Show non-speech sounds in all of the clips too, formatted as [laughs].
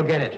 Go get it.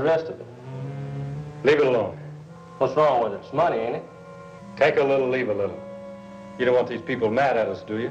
The rest of it? Leave it alone. What's wrong with it? It's money, ain't it? Take a little, leave a little. You don't want these people mad at us, do you?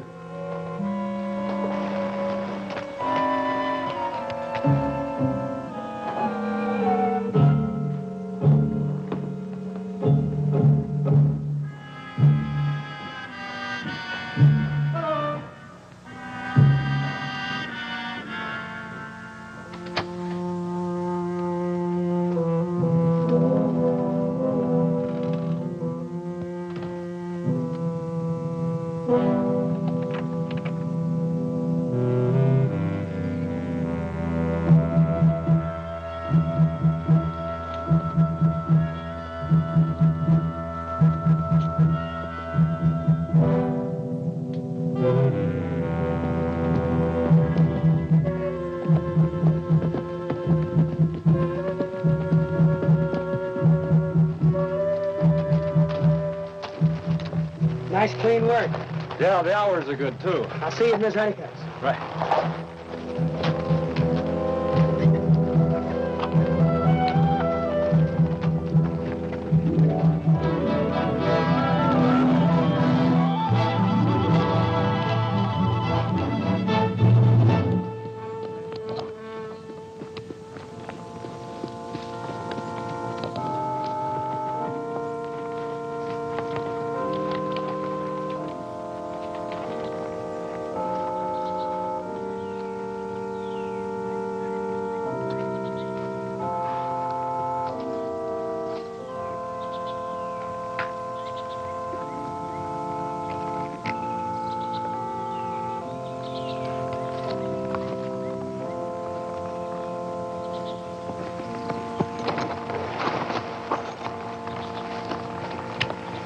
The hours are good, too. I'll see you Miss Honeycutt's.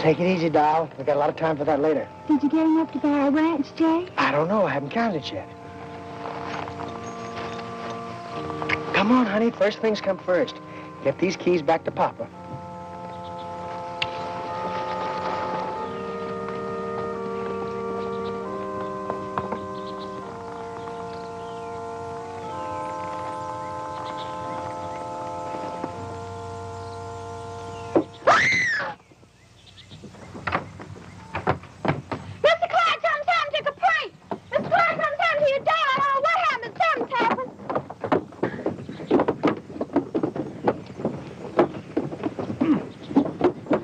Take it easy, doll. We got a lot of time for that later. Did you get enough to buy our ranch, Jay? I don't know. I haven't counted yet. Come on, honey. First things come first. Get these keys back to Papa.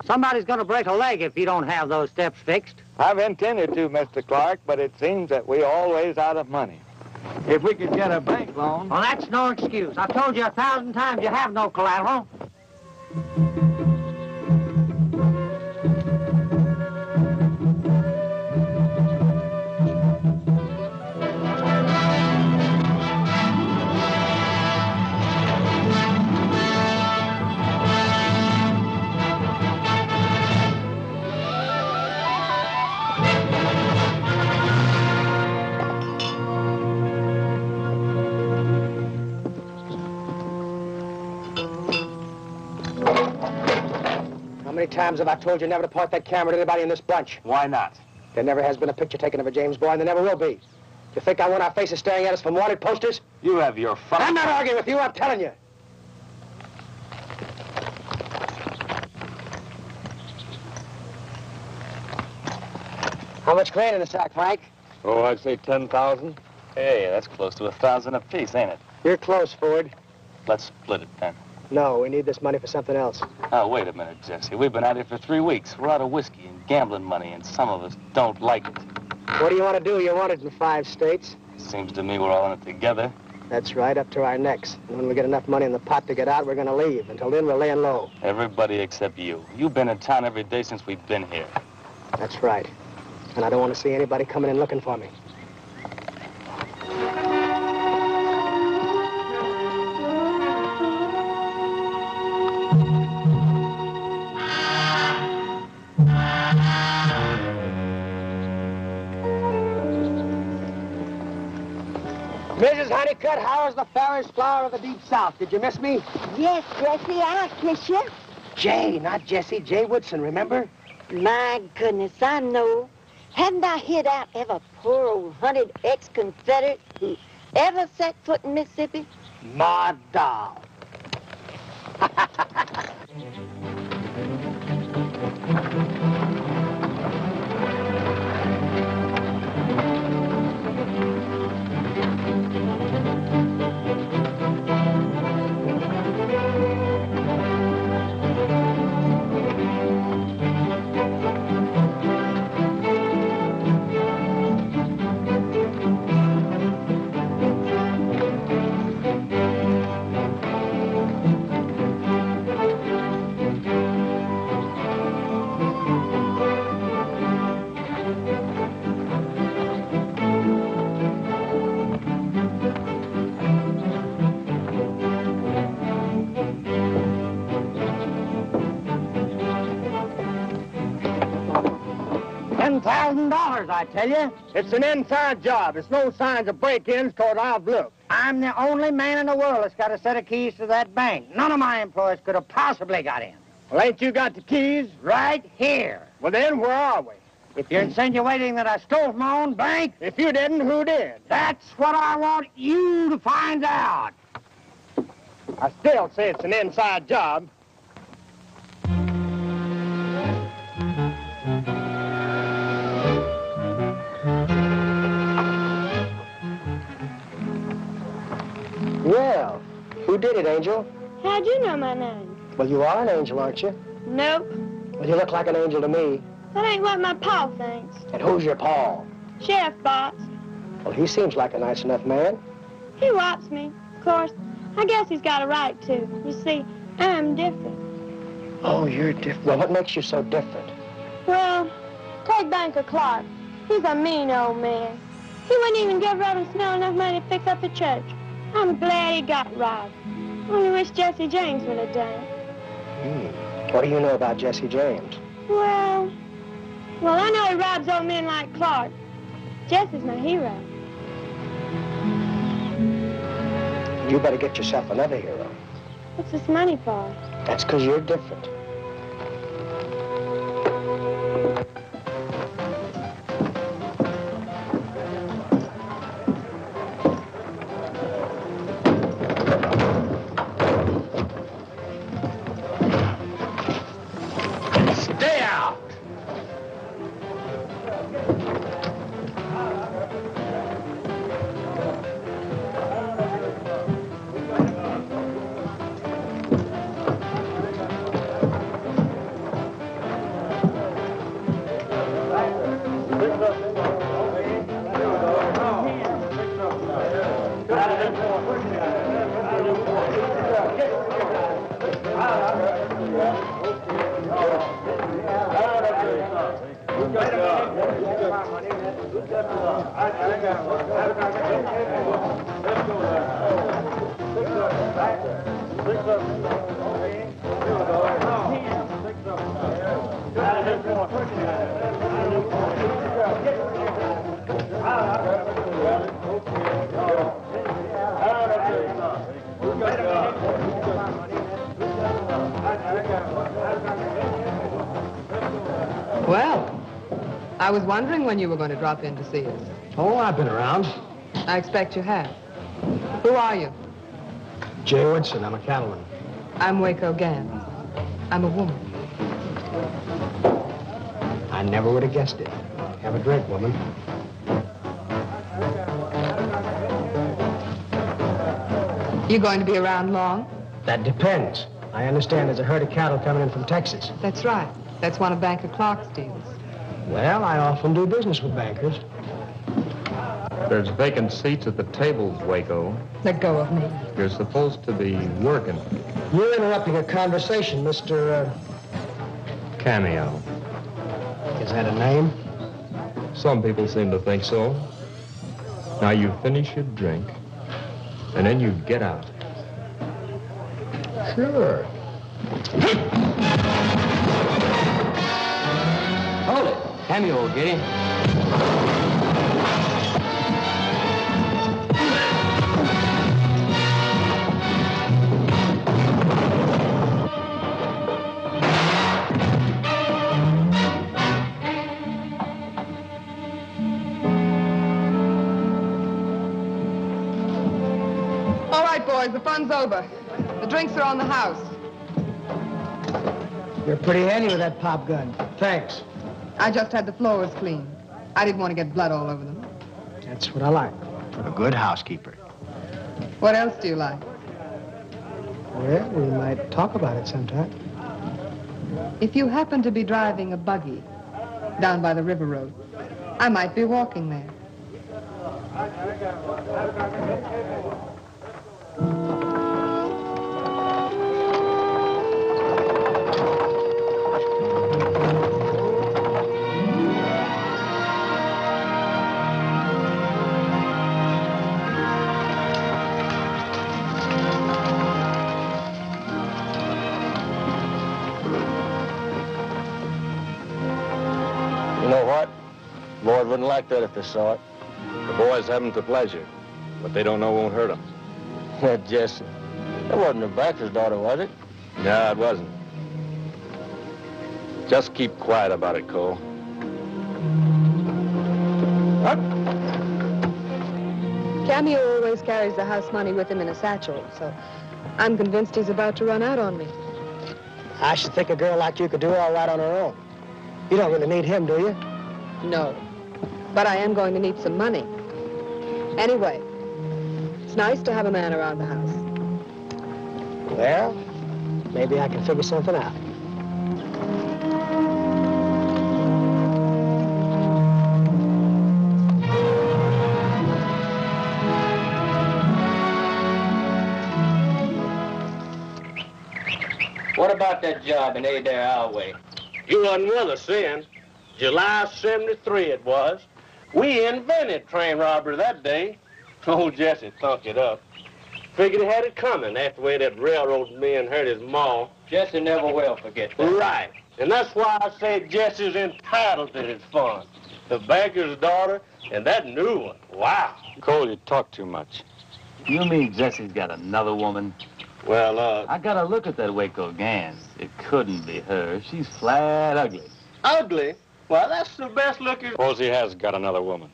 Somebody's gonna break a leg if you don't have those steps fixed. I've intended to, Mr. Clark, but it seems that we're always out of money. If we could get a bank loan. Well, that's no excuse. I've told you a thousand times you have no collateral. Times have I told you never to point that camera at anybody in this bunch? Why not? There never has been a picture taken of a James Boy, and there never will be. You think I want our faces staring at us from wanted posters? You have your fun. I'm not arguing with you, I'm telling you. How much grain in the sack, Frank? Oh, I'd say 10,000. Hey, that's close to a thousand apiece, ain't it? You're close, Ford. Let's split it then. No, we need this money for something else. Oh, wait a minute, Jesse. We've been out here for three weeks. We're out of whiskey and gambling money, and some of us don't like it. What do you want to do? You want it in five states. Seems to me we're all in it together. That's right, up to our necks. And when we get enough money in the pot to get out, we're going to leave. Until then, we're laying low. Everybody except you. You've been in town every day since we've been here. That's right. And I don't want to see anybody coming in looking for me. Mrs. Honeycutt, how is the fairest flower of the Deep South? Did you miss me? Yes, Jesse, I kiss you. Jay, not Jesse. Jay Woodson, remember? My goodness, I know. Hadn't I hit out every poor old hunted ex-Confederate who ever set foot in Mississippi? My doll. [laughs] dollars, I tell you. It's an inside job. There's no signs of break-ins toward I've looked. I'm the only man in the world that's got a set of keys to that bank. None of my employees could have possibly got in. Well, ain't you got the keys? Right here. Well, then, where are we? If you're insinuating that I stole my own bank, If you didn't, who did? that's what I want you to find out. I still say it's an inside job. Well, who did it, Angel? How'd you know my name? Well, you are an angel, aren't you? Nope. Well, you look like an angel to me. That ain't what my pa thinks. And who's your Paul? Sheriff Bots. Well, he seems like a nice enough man. He whops me. Of course, I guess he's got a right to. You see, I'm different. Oh, you're different. Well, what makes you so different? Well, take Banker Clark. He's a mean old man. He wouldn't even give Reverend Snell enough money to fix up the church. I'm glad he got robbed. Only wish Jesse James would have done it. Hmm. What do you know about Jesse James? Well, well, I know he robs old men like Clark. Jesse's my hero. You better get yourself another hero. What's this money for? That's because you're different. Stay out! I was wondering when you were going to drop in to see us. Oh, I've been around. I expect you have. Who are you? Jay Woodson, I'm a cattleman. I'm Waco Gans. I'm a woman. I never would have guessed it. Have a drink, woman. You going to be around long? That depends. I understand there's a herd of cattle coming in from Texas. That's right. That's one of Banker Clark's deals. Well, I often do business with bankers. There's vacant seats at the tables, Waco. Let go of me. You're supposed to be working. You're interrupting a conversation, Mr. Uh, Cameo. is that a name? Some people seem to think so. Now you finish your drink, and then you get out. Sure. Hold it. Cameo will get him. All right, boys, the fun's over. The drinks are on the house. You're pretty handy with that pop gun. Thanks. I just had the floors cleaned. I didn't want to get blood all over them. That's what I like. A good housekeeper. What else do you like? Well, we might talk about it sometime. If you happen to be driving a buggy down by the river road, I might be walking there. Like that if they saw it. The boys haven't the pleasure. What they don't know won't hurt them. That [laughs] Jesse. That wasn't the banker's daughter, was it? No, it wasn't. Just keep quiet about it, Cole. What? Cameo always carries the house money with him in a satchel, so I'm convinced he's about to run out on me. I should think a girl like you could do all right on her own. You don't really need him, do you? No. But I am going to need some money. Anyway, it's nice to have a man around the house. Well, maybe I can figure something out. What about that job in Adair Iowa? You wasn't with us then. July 73 it was. We invented train robbery that day. Old Jesse thunk it up. Figured he had it coming after the way that railroad man hurt his maw. Jesse never will forget that. Right. And that's why I say Jesse's entitled to his fun. The banker's daughter and that new one. Wow. Cole, you talk too much. You mean Jesse's got another woman? Well, uh, I gotta look at that Waco Gans. It couldn't be her. She's flat ugly. ugly. Well, that's the best looking. Suppose he has got another woman.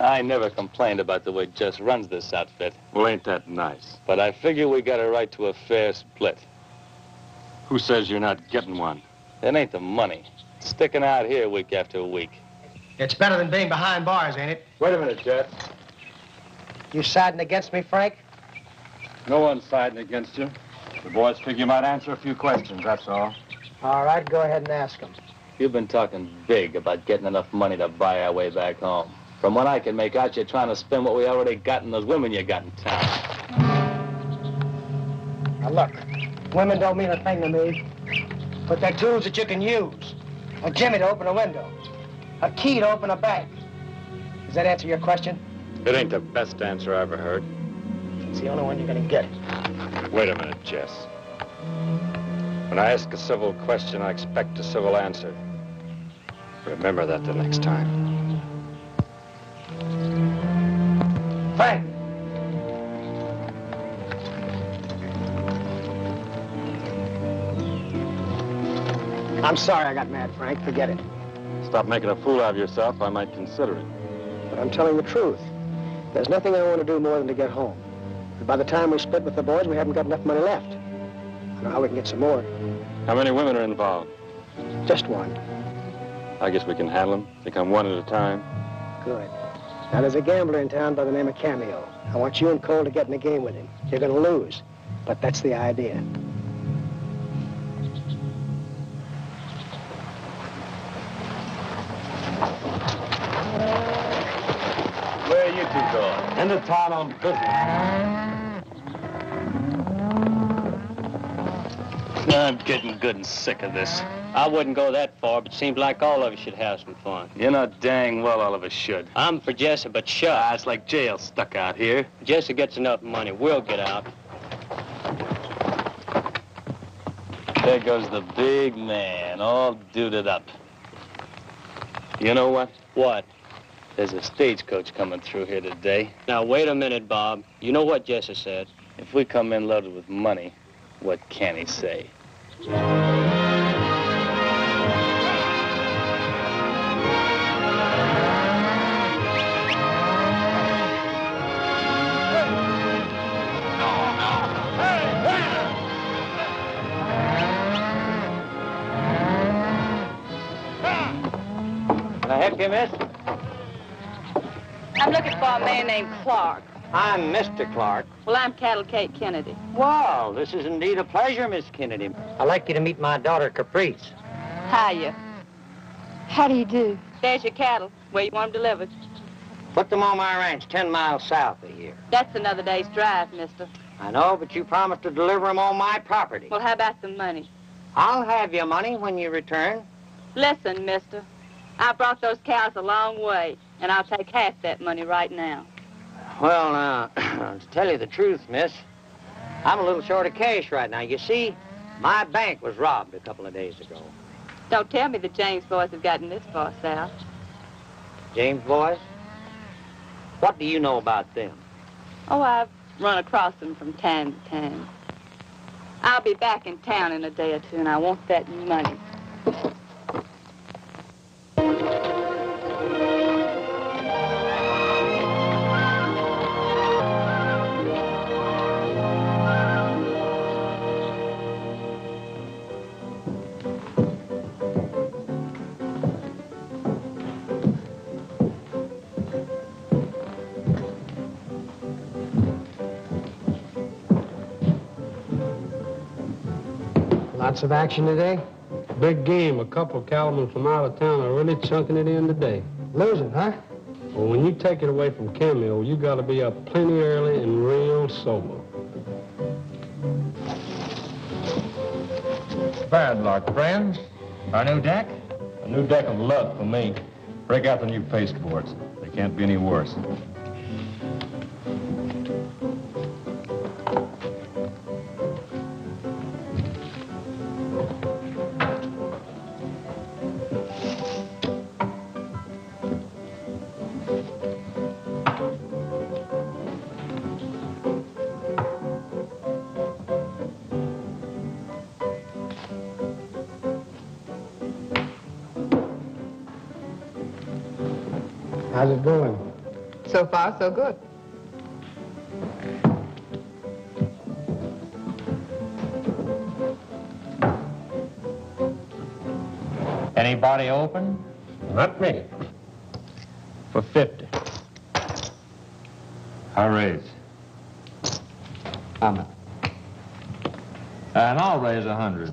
I never complained about the way Jess runs this outfit, Well, ain't that nice? but I figure we got a right to a fair split. Who says you're not getting one? It ain't the money. Sticking out here week after week. It's better than being behind bars, ain't it? Wait a minute, Jess. You siding against me, Frank? No one's siding against you. The boys figure you might answer a few questions, that's all. All right, go ahead and ask him. You've been talking big about getting enough money to buy our way back home. From what I can make out, you're trying to spend what we already got in those women you got in town. Now, look, women don't mean a thing to me, but they're tools that you can use. A jimmy to open a window, a key to open a bank. Does that answer your question? It ain't the best answer I ever heard. It's the only one you're gonna get. Wait a minute, Jess. When I ask a civil question, I expect a civil answer. Remember that the next time. Frank! I'm sorry I got mad, Frank. Forget it. Stop making a fool out of yourself. I might consider it. But I'm telling the truth. There's nothing I want to do more than to get home. But by the time we split with the boys, we haven't got enough money left. I know how we can get some more. How many women are involved? Just one. I guess we can handle them. They come one at a time. Good. Now, there's a gambler in town by the name of Cameo. I want you and Cole to get in a game with him. You're going to lose, but that's the idea. Where are you two going? Into town on business. I'm getting good and sick of this. I wouldn't go that far, but seems like all of us should have some fun. You know dang well all of us should. I'm for Jesse, but Ah, it's like jail stuck out here. Jesse gets enough money. We'll get out. There goes the big man, all duded up. You know what? What? There's a stagecoach coming through here today. Now, wait a minute, Bob. You know what Jesse said. If we come in loaded with money, what can he say? Can I help you, miss? I'm looking for a man named Clark. I'm Mr. Clark. Well, I'm Cattle Kate Kennedy. Wow, this is indeed a pleasure, Miss Kennedy. I'd like you to meet my daughter, Caprice. Hiya. How do you do? There's your cattle. Where you want them delivered? Put them on my ranch, 10 miles south of here. That's another day's drive, mister. I know, but you promised to deliver them on my property. Well, how about the money? I'll have your money when you return. Listen, mister. I brought those cows a long way, and I'll take half that money right now. Well, now, [clears throat] to tell you the truth, miss, I'm a little short of cash right now. You see, my bank was robbed a couple of days ago. Don't tell me the James boys have gotten this far south. James boys, what do you know about them? Oh, I've run across them from time to time. I'll be back in town in a day or two, and I want that money. Lots of action today? Big game. A couple of cattlemen from out of town are really chunking it in today. Losing, huh? Well, when you take it away from Cameo, you got to be up plenty early and real sober. Bad luck, friends. Our new deck? A new deck of luck for me. Break out the new pasteboards. They can't be any worse. Far, so good. Anybody open? Not me. For 50. I raise. How much? And I'll raise a hundred.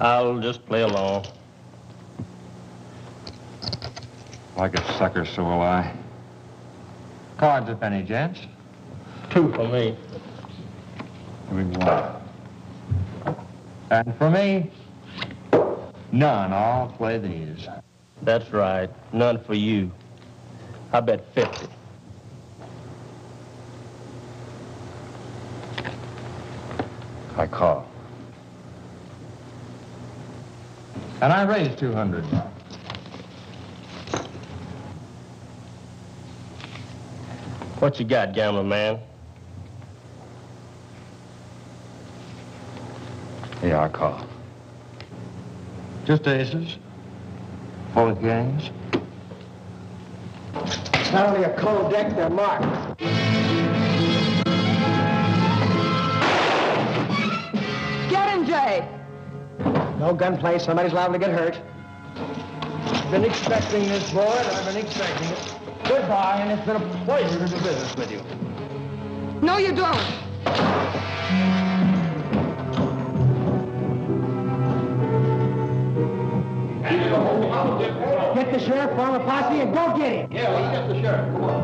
I'll just play along. Like a sucker, so will I. Cards if any, gents. Two for me. Here we go. And for me, none. I'll play these. That's right. None for you. I bet 50. I call. And I raise 200. What you got, gambler man? Yeah, I'll call. Just aces. Full of kings. It's not only a cold deck, they're marked. Get him, Jay. No gunplay, somebody's liable to get hurt. Been expecting this, boy, I've been expecting it. Goodbye, and it's been a pleasure to do business with you. No, you don't. Get the sheriff, form a posse, and go get him. Yeah, let's get the sheriff. Come on.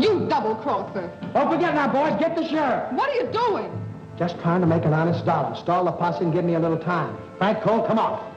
You double-crosser. Don't forget now, boys, get the sheriff. What are you doing? Just trying to make an honest dollar. Stall the posse and give me a little time. Frank Cole, come on.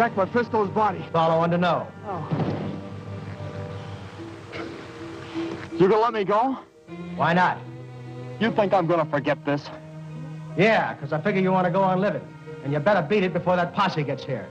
Back by Frisco's body. That's all I wanted to know. Oh. You gonna let me go? Why not? You think I'm gonna forget this? Yeah, because I figure you want to go on living. And you better beat it before that posse gets here.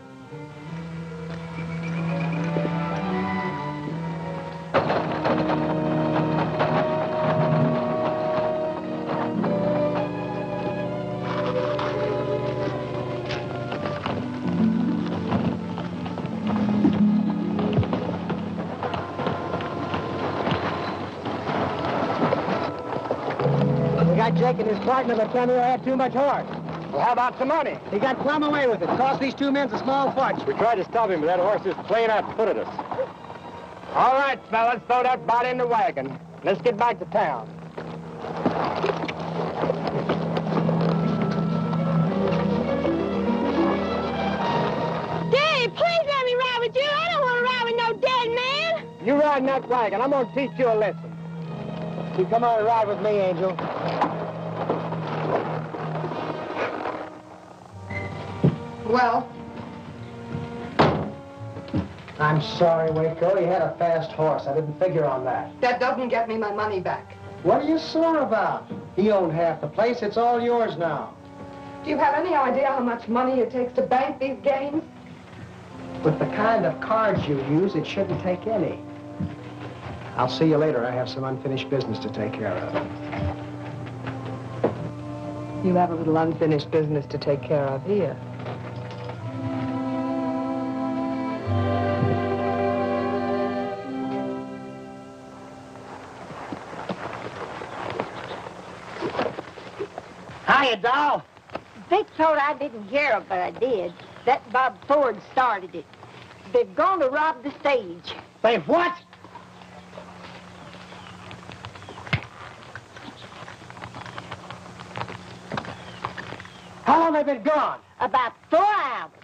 Partner, but Samuel had too much horse. Well, how about the money? He got plumb away with it. Cost these two men a small fortune. We tried to stop him, but that horse just plain out footed us. All right, fellas, throw that body in the wagon. Let's get back to town. Daddy, please let me ride with you. I don't want to ride with no dead man. You ride in that wagon. I'm going to teach you a lesson. You come on and ride with me, Angel. Well, I'm sorry, Waco. You had a fast horse. I didn't figure on that. that doesn't get me my money back. What are you sore about? He owned half the place. It's all yours now. Do you have any idea how much money it takes to bank these games? With the kind of cards you use, it shouldn't take any. I'll see you later. I have some unfinished business to take care of. You have a little unfinished business to take care of here. Hiya, doll. Vic thought I didn't hear it, but I did. That Bob Ford started it. They've gone to rob the stage. They've what? How long have they been gone? About four hours.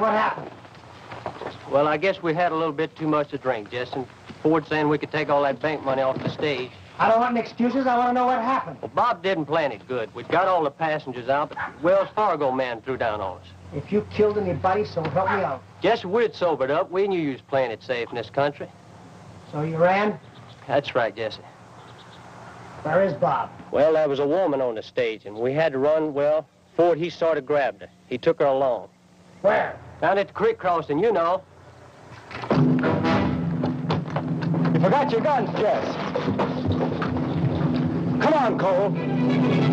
What happened? Well, I guess we had a little bit too much to drink, Jess, Ford saying we could take all that bank money off the stage. I don't want any excuses. I want to know what happened. Well, Bob didn't plan it good. We'd got all the passengers out, but Wells Fargo man threw down on us. If you killed anybody, so help me out. Jesse, we'd sobered up. We knew you was playing it safe in this country. So you ran? That's right, Jesse. Where is Bob? Well, there was a woman on the stage, and we had to run, well, Ford, he sort of grabbed her. He took her along. Where? Down at the creek crossing, you know. You forgot your guns, Jess. Come on, Cole.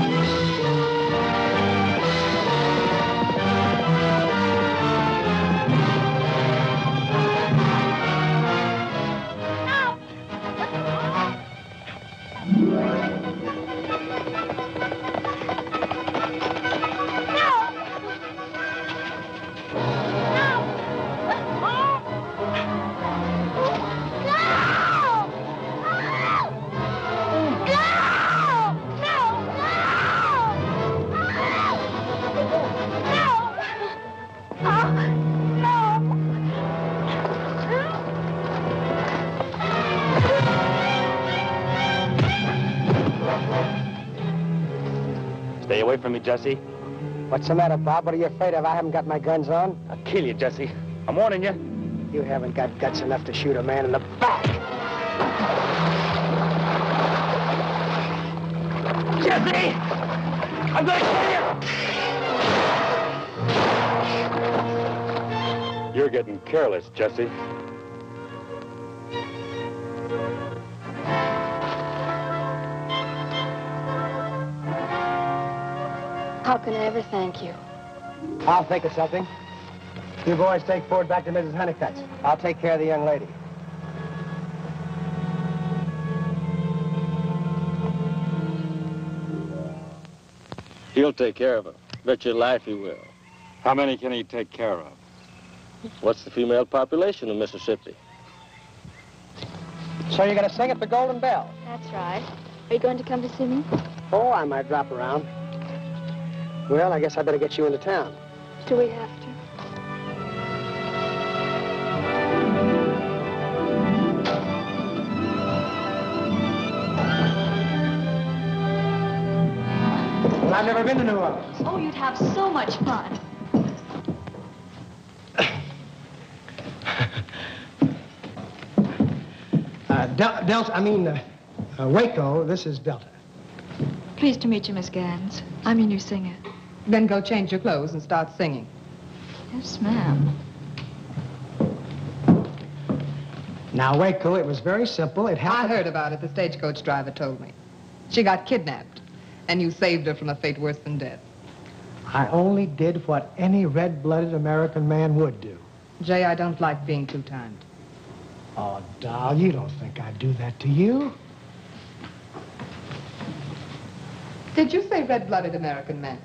Away from me, Jesse. What's the matter, Bob? What are you afraid of? I haven't got my guns on. I'll kill you, Jesse. I'm warning you. You haven't got guts enough to shoot a man in the back. Jesse! I'm gonna kill you! You're getting careless, Jesse. How can I ever thank you? I'll think of something. You boys take Ford back to Mrs. Honeycutt's. I'll take care of the young lady. He'll take care of her. Bet your life he will. How many can he take care of? What's the female population of Mississippi? So you're going to sing at the Golden Bell? That's right. Are you going to come to see me? Oh, I might drop around. Well, I guess I better get you into town. Do we have to? Well, I've never been to New Orleans. Oh, you'd have so much fun. Uh, Del- Delta, I mean, uh, uh, Waco, this is Delta. Pleased to meet you, Miss Gans. I'm your new singer. Then go change your clothes and start singing. Yes, ma'am. Now, Waco, it was very simple. It happened... I heard about it. The stagecoach driver told me. She got kidnapped, and you saved her from a fate worse than death. I only did what any red-blooded American man would do. Jay, I don't like being two-timed. Oh, doll, you don't think I'd do that to you? Did you say red-blooded American man?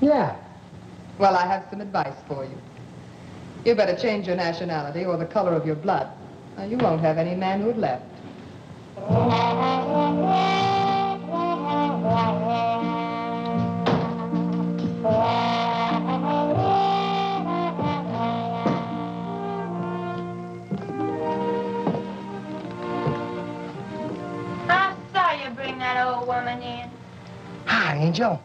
Yeah. Well, I have some advice for you. You better change your nationality or the color of your blood. Now, you won't have any manhood left. I saw you bring that old woman in. Hi, Angel.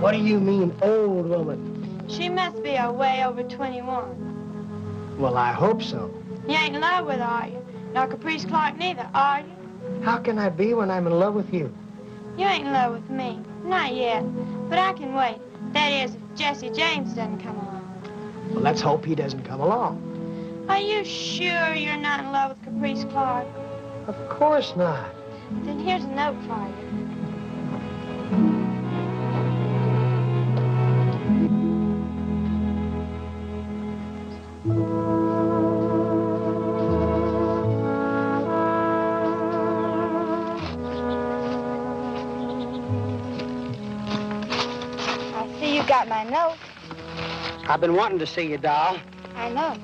What do you mean, old woman? She must be a way over 21. Well, I hope so. You ain't in love with her, are you? Nor Caprice Clark neither, are you? How can I be when I'm in love with you? You ain't in love with me. Not yet. But I can wait. That is, if Jesse James doesn't come along. Well, let's hope he doesn't come along. Are you sure you're not in love with Caprice Clark? Of course not. Then here's a note for you. I've been wanting to see you, doll. I know.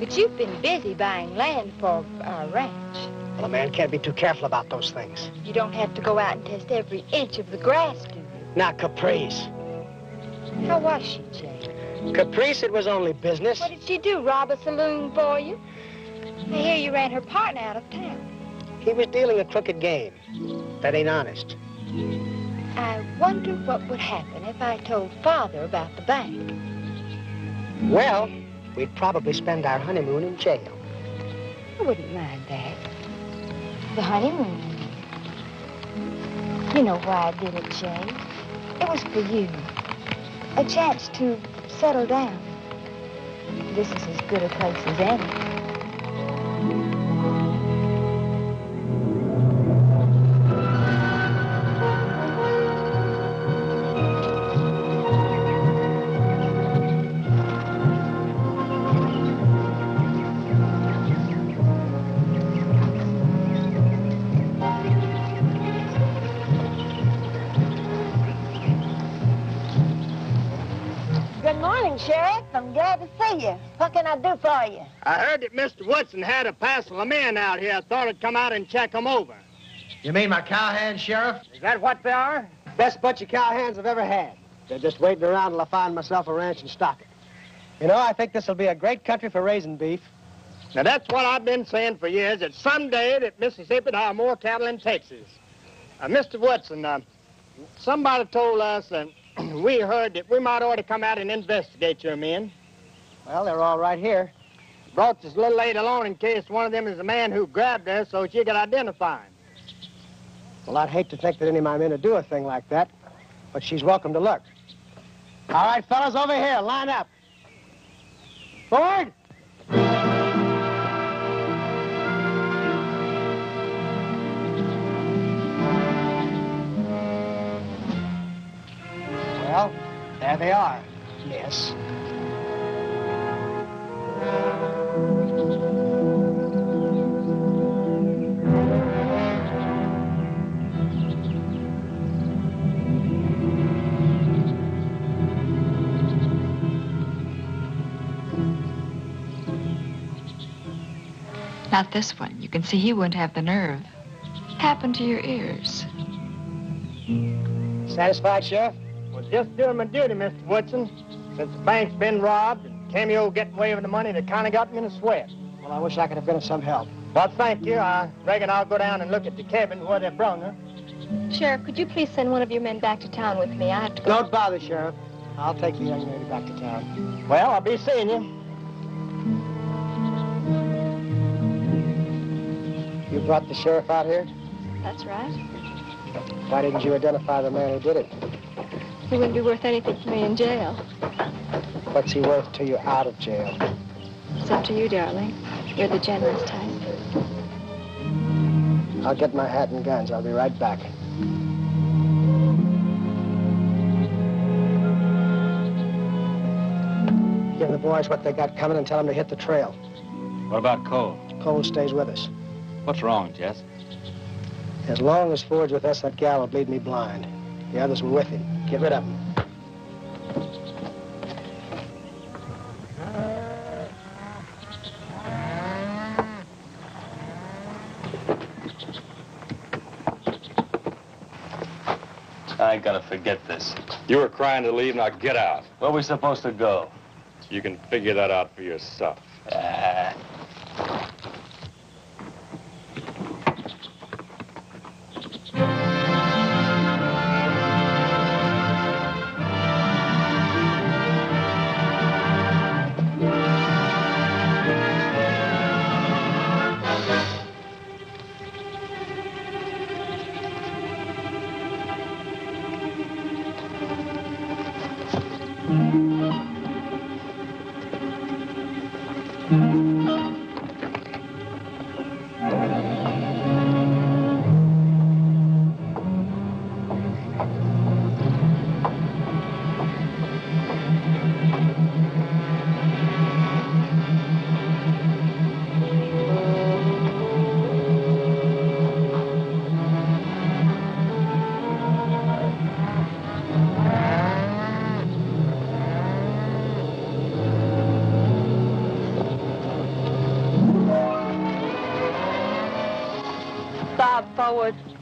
But you've been busy buying land for our ranch. Well, a man can't be too careful about those things. You don't have to go out and test every inch of the grass, do you? Not Caprice. How was she, Jay? Caprice, it was only business. What did she do, rob a saloon for you? I hear you ran her partner out of town. He was dealing a crooked game. That ain't honest. I wonder what would happen if I told Father about the bank. Well, we'd probably spend our honeymoon in jail. I wouldn't mind that. The honeymoon. You know why I did it, Jay. It was for you. A chance to settle down. This is as good a place as any. I do for you? I heard that Mr. Woodson had a parcel of men out here. I thought I'd come out and check them over. You mean my cowhands, Sheriff? Is that what they are? Best bunch of cowhands I've ever had. They're just waiting around till I find myself a ranch and stock it. You know, I think this will be a great country for raising beef. Now, that's what I've been saying for years, that someday that Mississippi will have more cattle than Texas. Uh, Mr. Woodson, uh, somebody told us and [clears throat] we heard that we might ought to come out and investigate your men. Well, they're all right here. Brought this little lady along in case one of them is the man who grabbed her so she could identify him. Well, I'd hate to think that any of my men would do a thing like that, but she's welcome to look. All right, fellas, over here, line up. Forward! Well, there they are. Yes. Not this one. You can see he wouldn't have the nerve. Happened to your ears. Satisfied, Sheriff? Well, just doing my duty, Mr. Woodson. Since the bank's been robbed and Cameo getting away with the money, that kind of got me in a sweat. Well, I wish I could have been of some help. Well, thank you. I reckon I'll go down and look at the cabin where they brung her. Sheriff, could you please send one of your men back to town with me? I have to go. Don't bother, Sheriff. I'll take the young lady back to town. Well, I'll be seeing you. Brought the sheriff out here? That's right. Why didn't you identify the man who did it? He wouldn't be worth anything to me in jail. What's he worth to you out of jail? It's up to you, darling. You're the generous type. I'll get my hat and guns. I'll be right back. Give the boys what they got coming and tell them to hit the trail. What about Cole? Cole stays with us. What's wrong, Jess? As long as Ford's with us, that gal will bleed me blind. The others were with him. Get rid of them. I ain't gonna forget this. You were crying to leave, now get out. Where we supposed to go? You can figure that out for yourself. Ah.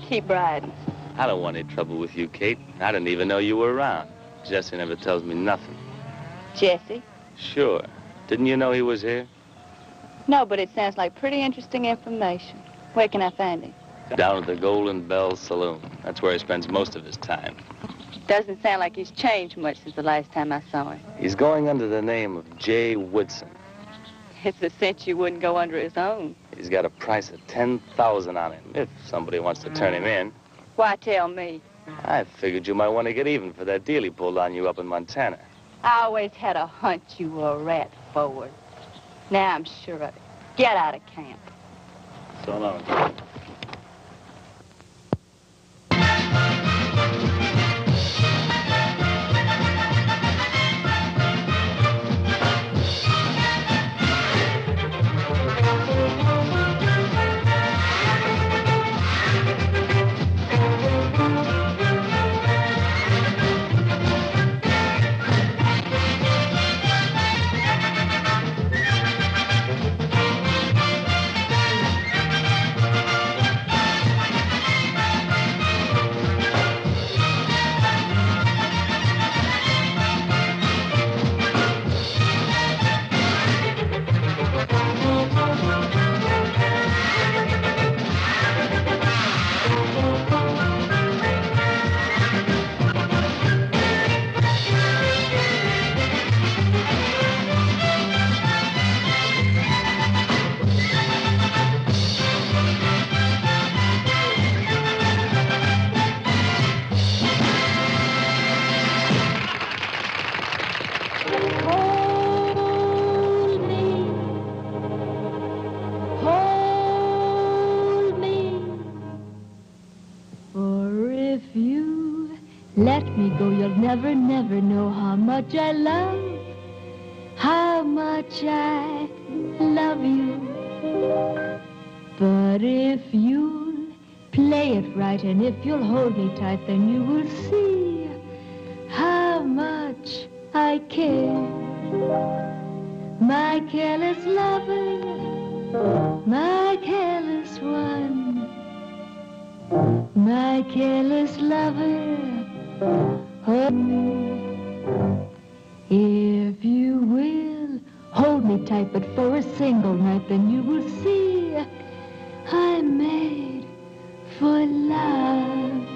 Keep riding. I don't want any trouble with you, Kate. I didn't even know you were around. Jesse never tells me nothing. Jesse? Sure. Didn't you know he was here? No, but it sounds like pretty interesting information. Where can I find him? Down at the Golden Bell Saloon. That's where he spends most of his time. Doesn't sound like he's changed much since the last time I saw him. He's going under the name of Jay Woodson. It's a cinch you wouldn't go under his own. He's got a price of 10000 on him, if somebody wants to turn him in. Why tell me? I figured you might want to get even for that deal he pulled on you up in Montana. I always had a hunch you were a rat forward. Now I'm sure of it. Get out of camp. So long. Much I love, how much I love you. But if you'll play it right and if you'll hold me tight, then you will see how much I care. My careless lover, my careless one, my careless lover. Oh, if you will hold me tight, but for a single night, then you will see I'm made for love.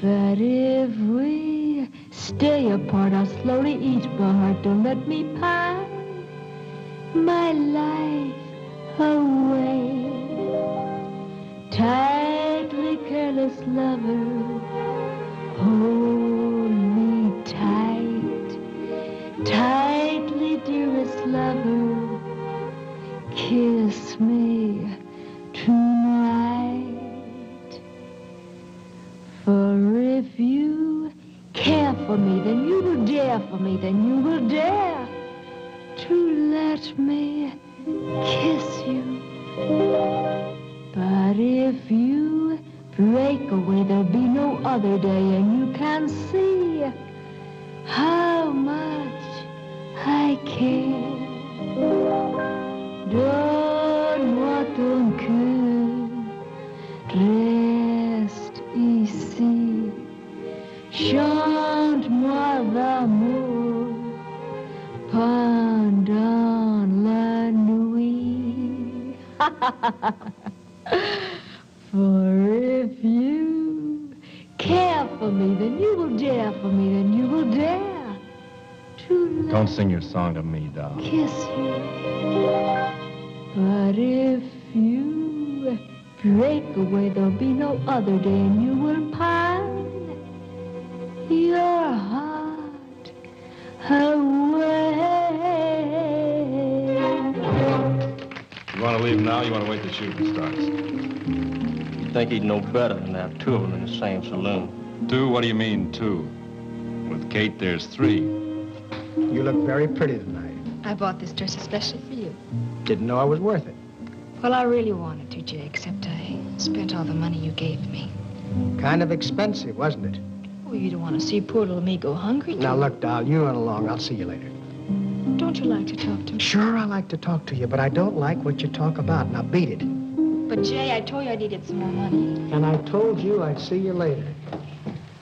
But if we stay apart, I'll slowly eat my heart. Don't let me pine my life away. Tightly careless lover, hold Tightly, dearest lover, kiss me tonight. For if you care for me, then you will dare for me, then you will dare to let me kiss you. But if you break away, there'll be no other day, and you can see how much [laughs] For if you care for me, then you will dare for me, then you will dare Don't sing your song to me, doll. kiss you. But if you break away, there'll be no other day, and you will pine your heart away. You want to leave now? You want to wait till shooting starts? You think he'd know better than to have two of them in the same saloon? Two? What do you mean, two? With Kate, there's three. You look very pretty tonight. I bought this dress especially for you. Didn't know I was worth it. Well, I really wanted to, Jay, except I spent all the money you gave me. Kind of expensive, wasn't it? Oh, you don't want to see poor little me go hungry, Now, you? look, doll, you run along. I'll see you later. Don't you like to talk to me? Sure, I like to talk to you, but I don't like what you talk about. Now, beat it. But, Jay, I told you I needed some more money. And I told you I'd see you later.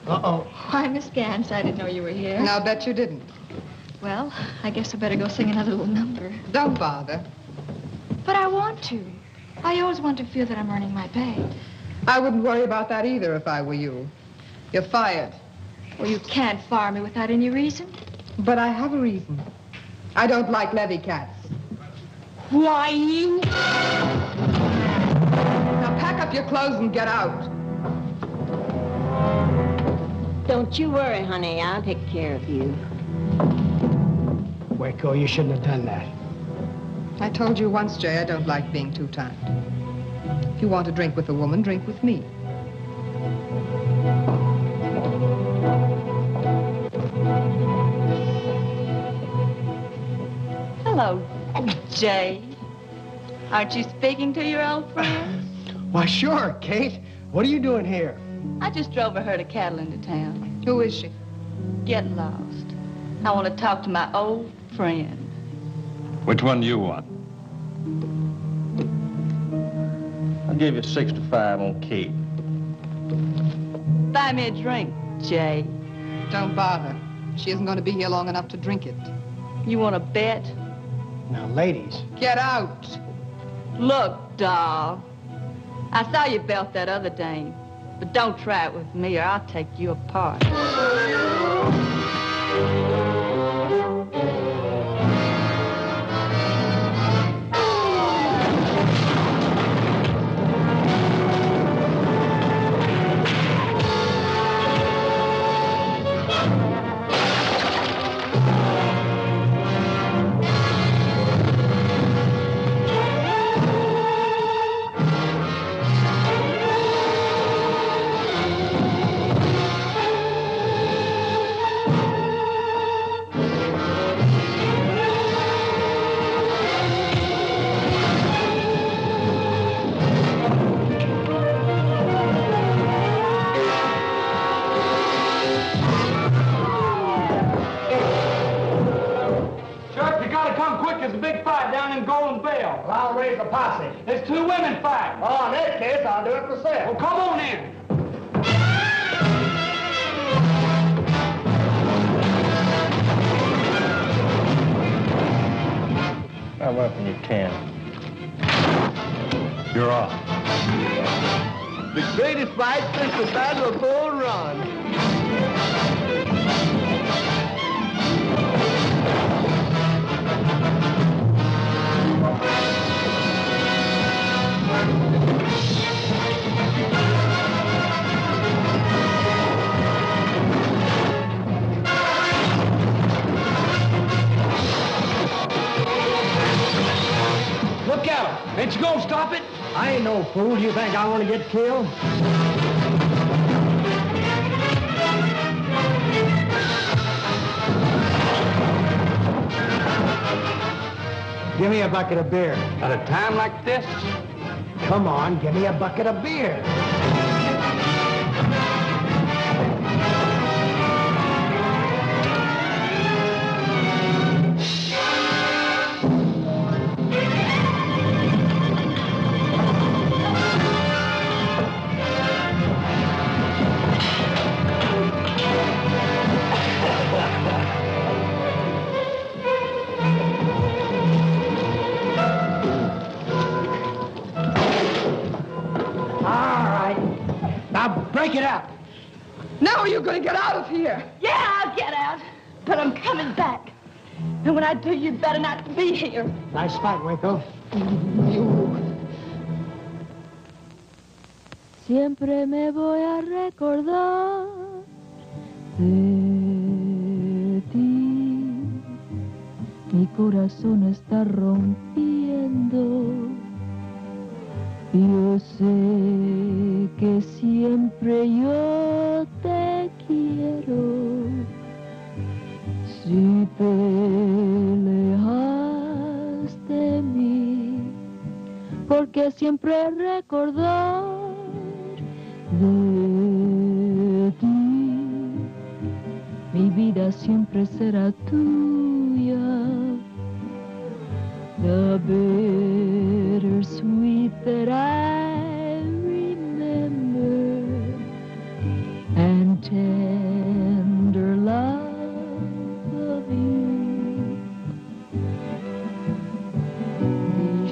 Uh-oh. Why, Miss Gans, I didn't know you were here. I'll bet you didn't. Well, I guess I better go sing another little number. Don't bother. But I want to. I always want to feel that I'm earning my pay. I wouldn't worry about that either if I were you. You're fired. Well, you can't fire me without any reason. But I have a reason. I don't like levy cats. Why, you... Now pack up your clothes and get out. Don't you worry, honey. I'll take care of you. Waco, you shouldn't have done that. I told you once, Jay, I don't like being too timed. If you want to drink with a woman, drink with me. Hello, Jay. Aren't you speaking to your old friend? [laughs] Why, sure, Kate. What are you doing here? I just drove a herd of cattle into town. Who is she? Get lost. I want to talk to my old friend. Which one do you want? I'll give you six to five on Kate. Buy me a drink, Jay. Don't bother. She isn't going to be here long enough to drink it. You want to bet? Now, ladies. Get out. Look, doll. I saw you belt that other dame. But don't try it with me or I'll take you apart. Posse. There's two women fighting. Oh, in that case, I'll do it myself. Well, come on in. I work when you can. You're off. The greatest fight since the Battle of Bull Run. Ain't you gonna stop it? I ain't no fool. You think I want to get killed? Give me a bucket of beer. At a time like this? Come on, give me a bucket of beer. I do, you better not be here. Nice fight, Waco. Siempre me voy a recordar de ti. Mi corazón está rompiendo. Yo sé que siempre yo te quiero. Si te alejas de mí, porque siempre recordar de ti, mi vida siempre será tuya. The bittersweet that I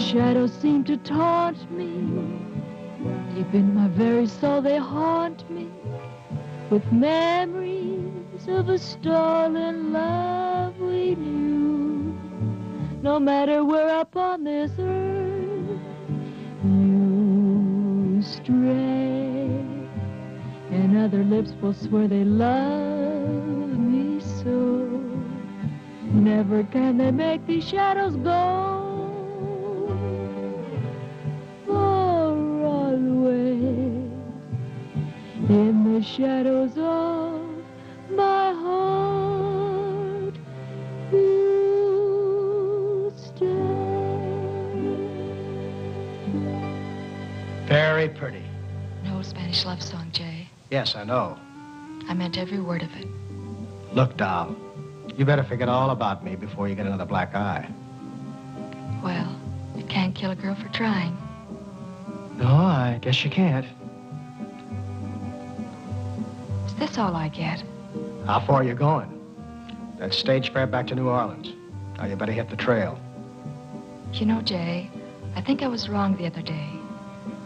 shadows seem to taunt me. Deep in my very soul they haunt me with memories of a stolen love we knew. No matter where upon this earth you stray, and other lips will swear they love me so. Never can they make these shadows go. Shadows of my heart you Very pretty. No Spanish love song, Jay. Yes, I know. I meant every word of it. Look, doll, you better forget all about me before you get another black eye. Well, you can't kill a girl for trying. No, I guess you can't. Is this all I get? How far are you going? That stage fare back to New Orleans. Now you better hit the trail. You know, Jay, I think I was wrong the other day.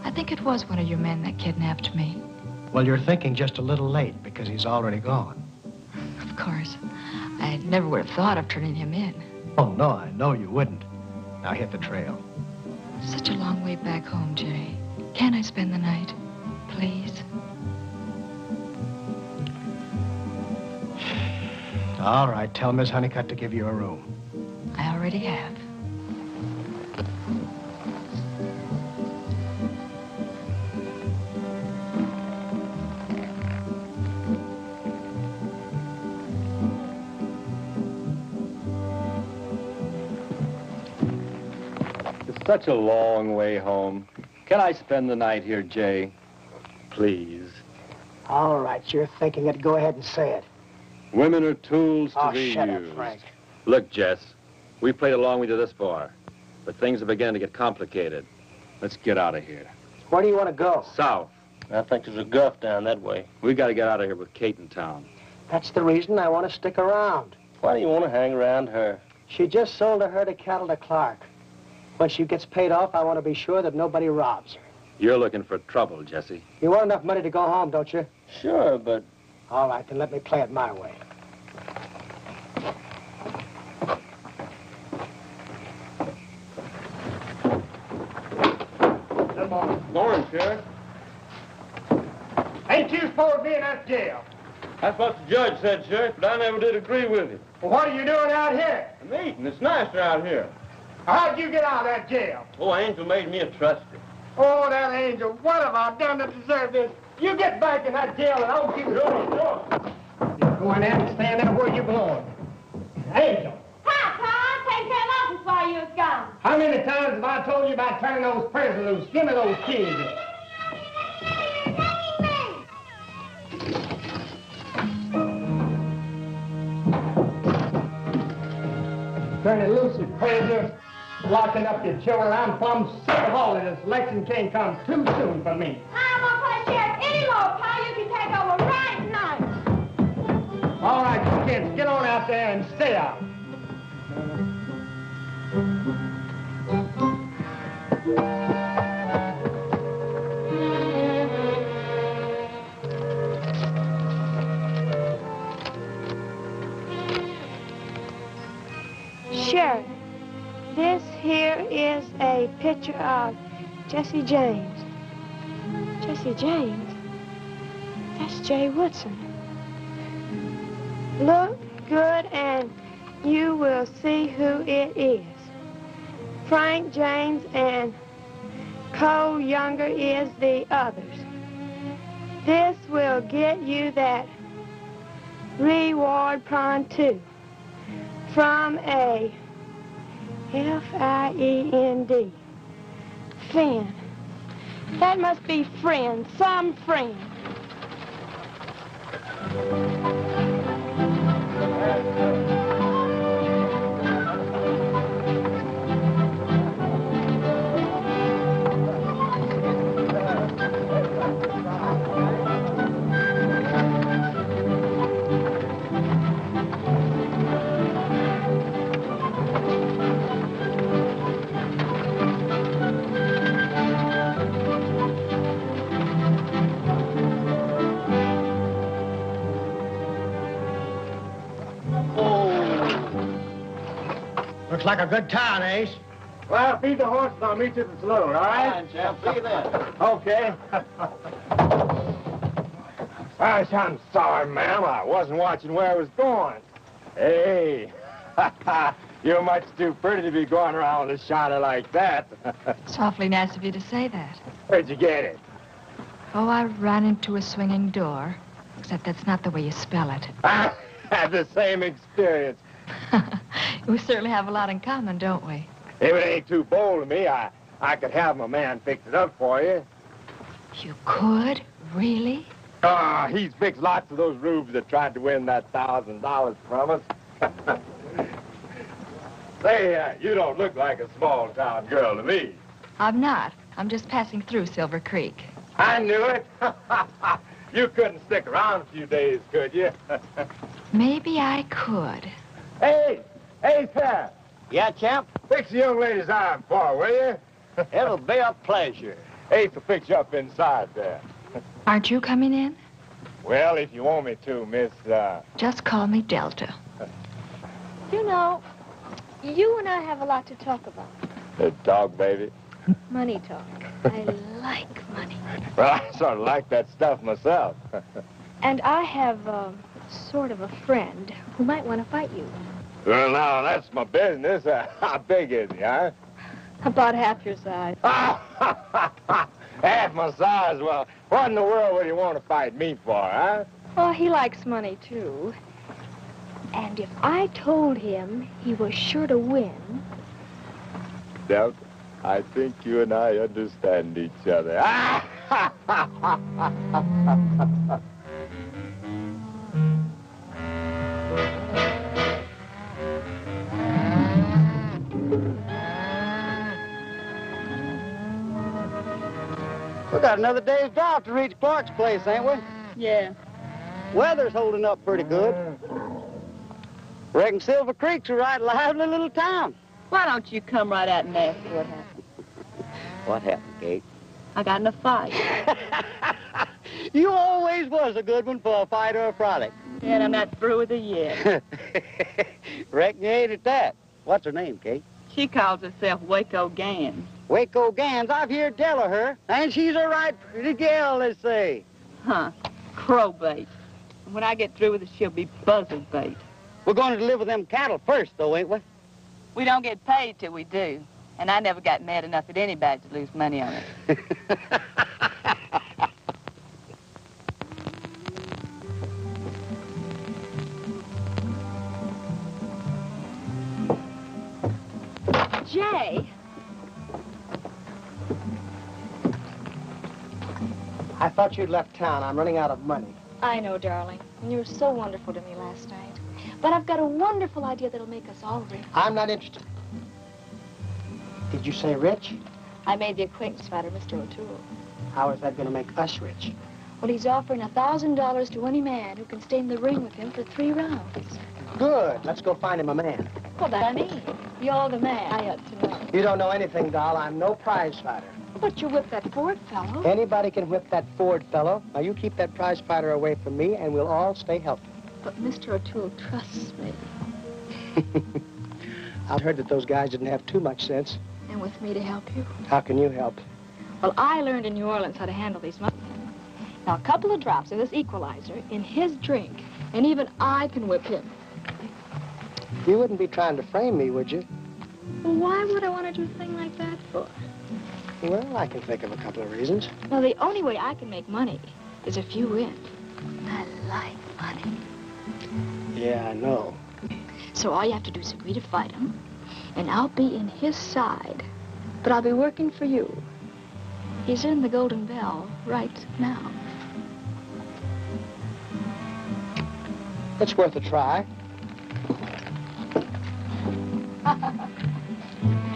I think it was one of your men that kidnapped me. Well, you're thinking just a little late because he's already gone. Of course. I never would have thought of turning him in. Oh, no, I know you wouldn't. Now hit the trail. Such a long way back home, Jay. Can I spend the night? Please? All right, tell Miss Honeycutt to give you a room. I already have. It's such a long way home. Can I spend the night here, Jay? Please. All right, you're thinking it. Go ahead and say it. Women are tools to Oh, be shut up, used. Frank. Look, Jess, we played along with you this far, but things are beginning to get complicated. Let's get out of here. Where do you want to go? South. I think there's a guff down that way. We got to get out of here with Kate in town. That's the reason I want to stick around. Why do you want to hang around her? She just sold a herd of cattle to Clark. When she gets paid off, I want to be sure that nobody robs her. You're looking for trouble, Jesse. You want enough money to go home, don't you? Sure, but... All right, then let me play it my way. Good morning. Morning, Sheriff. Ain't you supposed to be in that jail? That's what the judge said, Sheriff, but I never did agree with him. Well, what are you doing out here? I'm eating. It's nicer out here. How'd you get out of that jail? Oh, Angel made me a trustee. Oh, that angel, what have I done to deserve this? You get back in that jail and I'll keep going. You go in there and stand there where you belong. Angel, Hi, Tom. Take care of office while you was gone. how many times have I told you about turning those prisoners loose? Give me those keys. Turning loose you prisoners, locking up your children. I'm plumb sick of all of this. Election can't come too soon for me. I'm gonna put sheriff Paul. You can take over right now. All right, you kids, get on out there and stay out. Sheriff, this here is a picture of Jesse James. Jesse James? That's Jay Woodson. Look good and you will see who it is. Frank James and Cole Younger is the others. This will get you that reward pond too from a F-I-E-N-D. Finn. That must be friend, some friend. Thank like a good town, Ace. Well, feed the horses. I'll meet you at the saloon, all right? Fine, champ. See you then. Okay. [laughs] Gosh, I'm sorry, ma'am. I wasn't watching where I was going. Hey, [laughs] you're much too pretty to be going around with a shiner like that. [laughs] It's awfully nice of you to say that. Where'd you get it? Oh, I ran into a swinging door. Except that's not the way you spell it. I had the same experience. [laughs] We certainly have a lot in common, don't we? If it ain't too bold of me, I, I could have my man fix it up for you. You could? Really? Ah, he's fixed lots of those rubes that tried to win that thousand dollars from us. [laughs] Say, uh, you don't look like a small town girl to me. I'm not. I'm just passing through Silver Creek. I knew it. [laughs] you couldn't stick around a few days, could you? Maybe I could. Hey, hey, sir. Yeah, champ? Fix the young lady's arm for her, will you? [laughs] It'll be a pleasure. Ace will fix you up inside there. [laughs] Aren't you coming in? Well, if you want me to, Miss, uh... Just call me Delta. You know, you and I have a lot to talk about. The dog baby. Money talk. I [laughs] like money. Well, I sort of like that stuff myself. And I have, um, sort of a friend who might want to fight you. Well, now, that's my business. Uh, how big is he, huh? About half your size. [laughs] Half my size. Well, what in the world would you want to fight me for, huh? Oh, he likes money, too. And if I told him he was sure to win, Delta, I think you and I understand each other. [laughs] [laughs] We got another day's drive to reach Clark's place, ain't we? Yeah. Weather's holding up pretty good. Reckon Silver Creek's a right lively little town. Why don't you come right out and ask what happened? [laughs] What happened, Kate? I got in a fight. [laughs] You always was a good one for a fight or a frolic. and I'm not through with her yet. [laughs] Reckon you ain't at that. What's her name, Kate? She calls herself Waco Gans. Waco Gans. I've heard tell of her. And she's a right pretty gal, they say. Huh. Crowbait. And when I get through with her, she'll be buzzard bait. We're going to deliver them cattle first, though, ain't we? We don't get paid till we do. And I never got mad enough at anybody to lose money on it. [laughs] thought you'd left town. I'm running out of money. I know, darling. And you were so wonderful to me last night. But I've got a wonderful idea that'll make us all rich. I'm not interested. Did you say rich? I made the acquaintance matter, Mr. O'Toole. How is that going to make us rich? Well, he's offering a thousand dollars to any man who can stay in the ring with him for three rounds. Good. Let's go find him a man. Well, that I mean. You're the man. I ought to know. You don't know anything, doll. I'm no prize fighter. But you whipped that Ford fellow. Anybody can whip that Ford fellow. Now, you keep that prize fighter away from me, and we'll all stay healthy. But Mr. O'Toole trusts me. [laughs] I've heard that those guys didn't have too much sense. And with me to help you. How can you help? Well, I learned in New Orleans how to handle these money. Now, a couple of drops of this equalizer in his drink, and even I can whip him. You wouldn't be trying to frame me, would you? Well, why would I want to do a thing like that for? Well, I can think of a couple of reasons. Well, the only way I can make money is if you win. I like money. Yeah, I know. So all you have to do is agree to fight him, and I'll be in his side. But I'll be working for you. He's in the Golden Bell right now. It's worth a try. [laughs]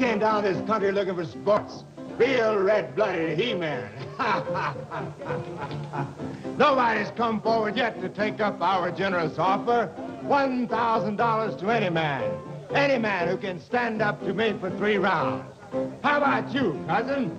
came down this country looking for sports. Real red-blooded He-Man. [laughs] Nobody's come forward yet to take up our generous offer. $1,000 to any man. Any man who can stand up to me for three rounds. How about you, cousin?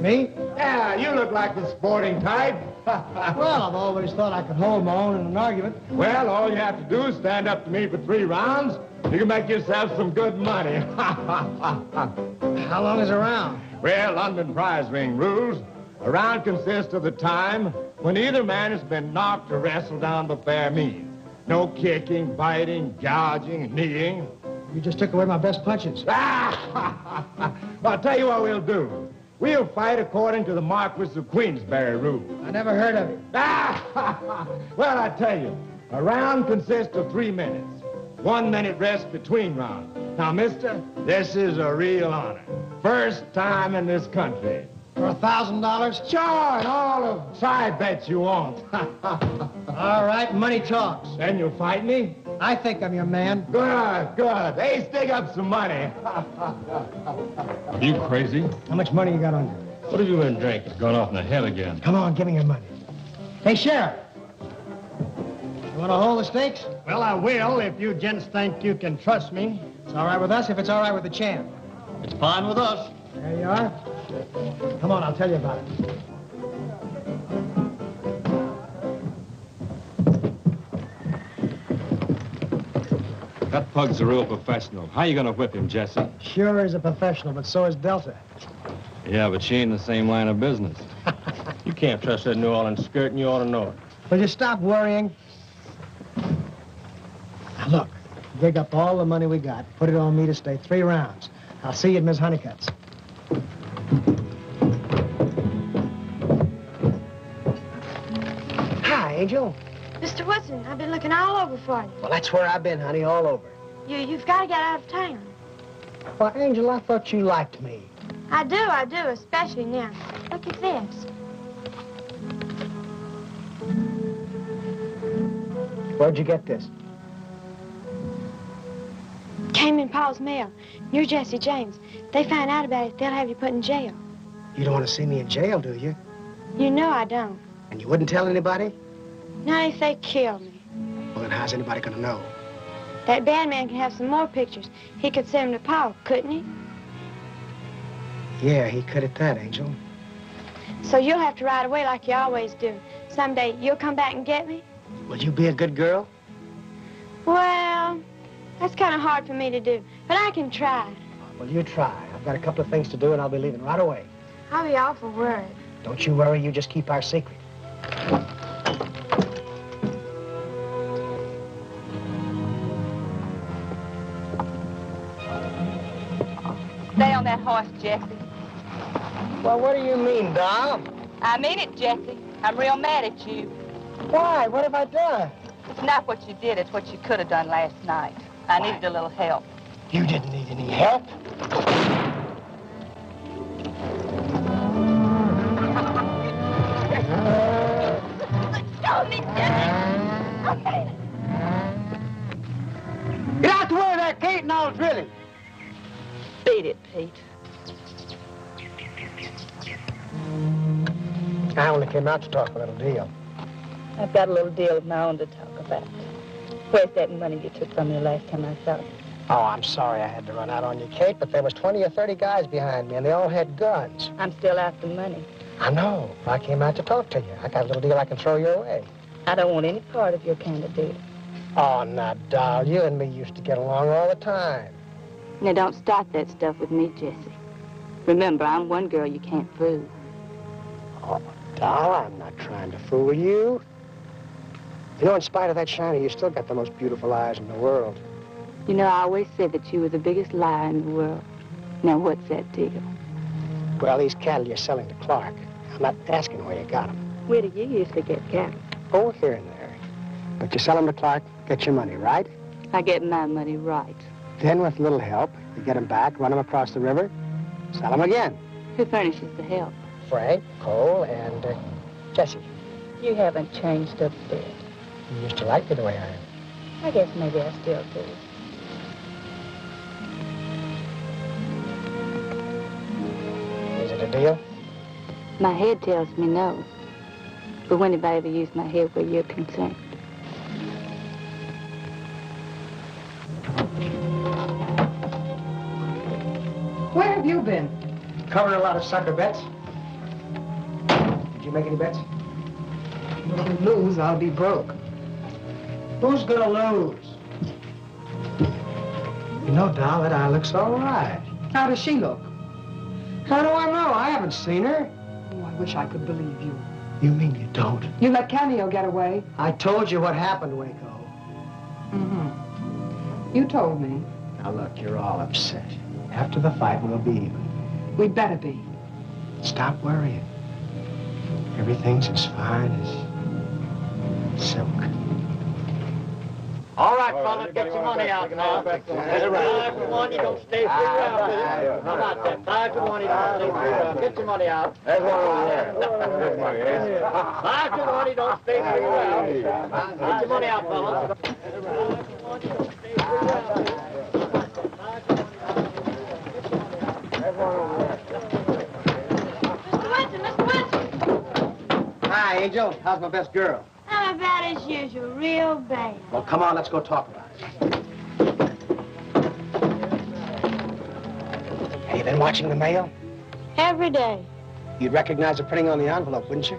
Me? Yeah, you look like the sporting type. [laughs] Well, I've always thought I could hold my own in an argument. Well, all you have to do is stand up to me for three rounds. You can make yourself some good money. [laughs] How long is a round? Well, London prize ring rules. A round consists of the time when either man has been knocked or wrestled down by fair means. No kicking, biting, gouging, kneeing. You just took away my best punches. [laughs] well, I'll tell you what we'll do. We'll fight according to the Marquis of Queensberry rule. I never heard of it. [laughs] well, I tell you, a round consists of three minutes. One minute rest between rounds. Now, mister, this is a real honor. First time in this country. For a thousand dollars? Sure, and all of side bets you want. [laughs] All right, money talks. Then you'll fight me? I think I'm your man. Good, good. Hey, stick up some money. Are you crazy? How much money you got on you? What have you been drinking? Gone off in the head again. Come on, give me your money. Hey, Sheriff. You want to hold the stakes? Well, I will if you gents think you can trust me. It's all right with us if it's all right with the champ. It's fine with us. There you are. Come on, I'll tell you about it. That pug's a real professional. How you gonna whip him, Jesse? Sure is a professional, but so is Delta. Yeah, but she ain't in the same line of business. [laughs] You can't trust that New Orleans skirt, and you ought to know it. Will you stop worrying? Now, look, dig up all the money we got, put it on me to stay three rounds. I'll see you at Miss Honeycutt's. Hi, Angel. Mr. Woodson, I've been looking all over for you. Well, that's where I've been, honey, all over. You, you've got to get out of town. Well, Angel, I thought you liked me. I do, I do, especially now. Look at this. Where'd you get this? Came in Paul's mail. You're Jesse James. They find out about it, they'll have you put in jail. You don't want to see me in jail, do you? You know I don't. And you wouldn't tell anybody? Not if they kill me. Well, then how's anybody going to know? That bad man can have some more pictures. He could send them to Paul, couldn't he? Yeah, he could at that, Angel. So you'll have to ride away like you always do. Someday you'll come back and get me? Will you be a good girl? Well, that's kind of hard for me to do, but I can try. Well, you try. I've got a couple of things to do, and I'll be leaving right away. I'll be awful worried. Don't you worry. You just keep our secret. Stay on that horse, Jesse. Well, what do you mean, doll? I mean it, Jesse. I'm real mad at you. Why? What have I done? It's not what you did, it's what you could have done last night. I needed a little help. You didn't need any help. Show me, Jesse. Get out the way there, Kate, and I'll drill him. Beat it, Pete. I only came out to talk a little deal. I've got a little deal of my own to talk about. Where's that money you took from me last time I saw you? Oh, I'm sorry I had to run out on you, Kate, but there was 20 or 30 guys behind me, and they all had guns. I'm still after money. I know. I came out to talk to you. I got a little deal I can throw your way. I don't want any part of your kind of deal. Oh, now, doll, you and me used to get along all the time. Now, don't start that stuff with me, Jesse. Remember, I'm one girl you can't fool. Oh, doll, I'm not trying to fool you. You know, in spite of that shiny, you still got the most beautiful eyes in the world. You know, I always said that you were the biggest liar in the world. Now, what's that deal? Well, these cattle you're selling to Clark, I'm not asking where you got them. Where do you usually get cattle? Oh, here and there. But you sell them to Clark, get your money, right? I get my money right. Then, with a little help, you get them back, run them across the river, sell them again. Who furnishes the help? Frank, Cole, and uh, Jesse. You haven't changed a bit. You used to like me the way I am. I guess maybe I still do. Is it a deal? My head tells me no. But when have I ever used my head where you're concerned? Where have you been? Covering a lot of sucker bets. Did you make any bets? If you lose, I'll be broke. Who's gonna lose? You know, doll, that eye looks all right. How does she look? How do I know? I haven't seen her. Oh, I wish I could believe you. You mean you don't? You let Cameo get away? I told you what happened, Waco. Mm-hmm. You told me. Now look, you're all upset. After the fight, we'll be even. We'd better be. Stop worrying. Everything's as fine as silk. All right, fellas, get your money out now. Five to one, you don't stay three rounds with it. How about that? Five to one, you don't stay three rounds. Get your money out. There's one over there. Five to one, you don't stay three rounds. Get your money out, fellas. Mr. Winston, Mr. Winston. Hi, Angel. How's my best girl? Bad as usual, real bad. Well, come on, let's go talk about it. Have you been watching the mail? Every day. You'd recognize the printing on the envelope, wouldn't you?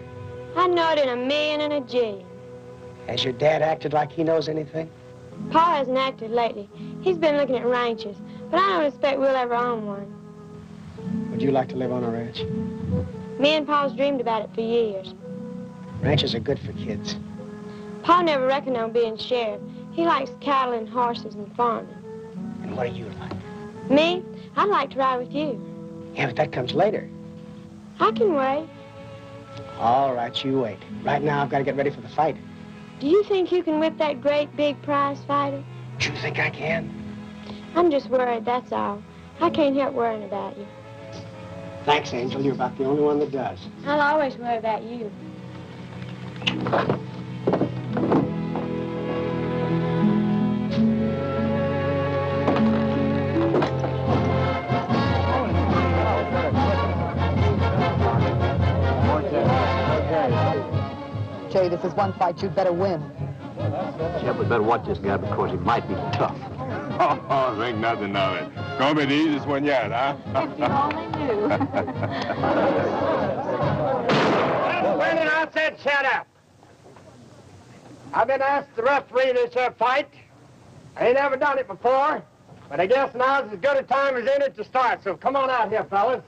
I know it in a million and a jillion. Has your dad acted like he knows anything? Pa hasn't acted lately. He's been looking at ranches, but I don't expect we'll ever own one. Would you like to live on a ranch? Me and Pa's dreamed about it for years. Ranches are good for kids. Pa never reckoned on being sheriff. He likes cattle and horses and farming. And what do you like? Me? I'd like to ride with you. Yeah, but that comes later. I can wait. All right, you wait. Right now, I've got to get ready for the fight. Do you think you can whip that great big prize fighter? Do you think I can? I'm just worried, that's all. I can't help worrying about you. Thanks, Angel. You're about the only one that does. I'll always worry about you. Jay, this is one fight you'd better win. Jeff, we better watch this guy because he might be tough. [laughs] Oh, think nothing of it. Gonna be the easiest one yet, huh? If you only knew. [laughs] Brennan, I said shut up. I've been asked to referee this here fight. I ain't never done it before, but I guess now's as good a time as any to start, so come on out here, fellas.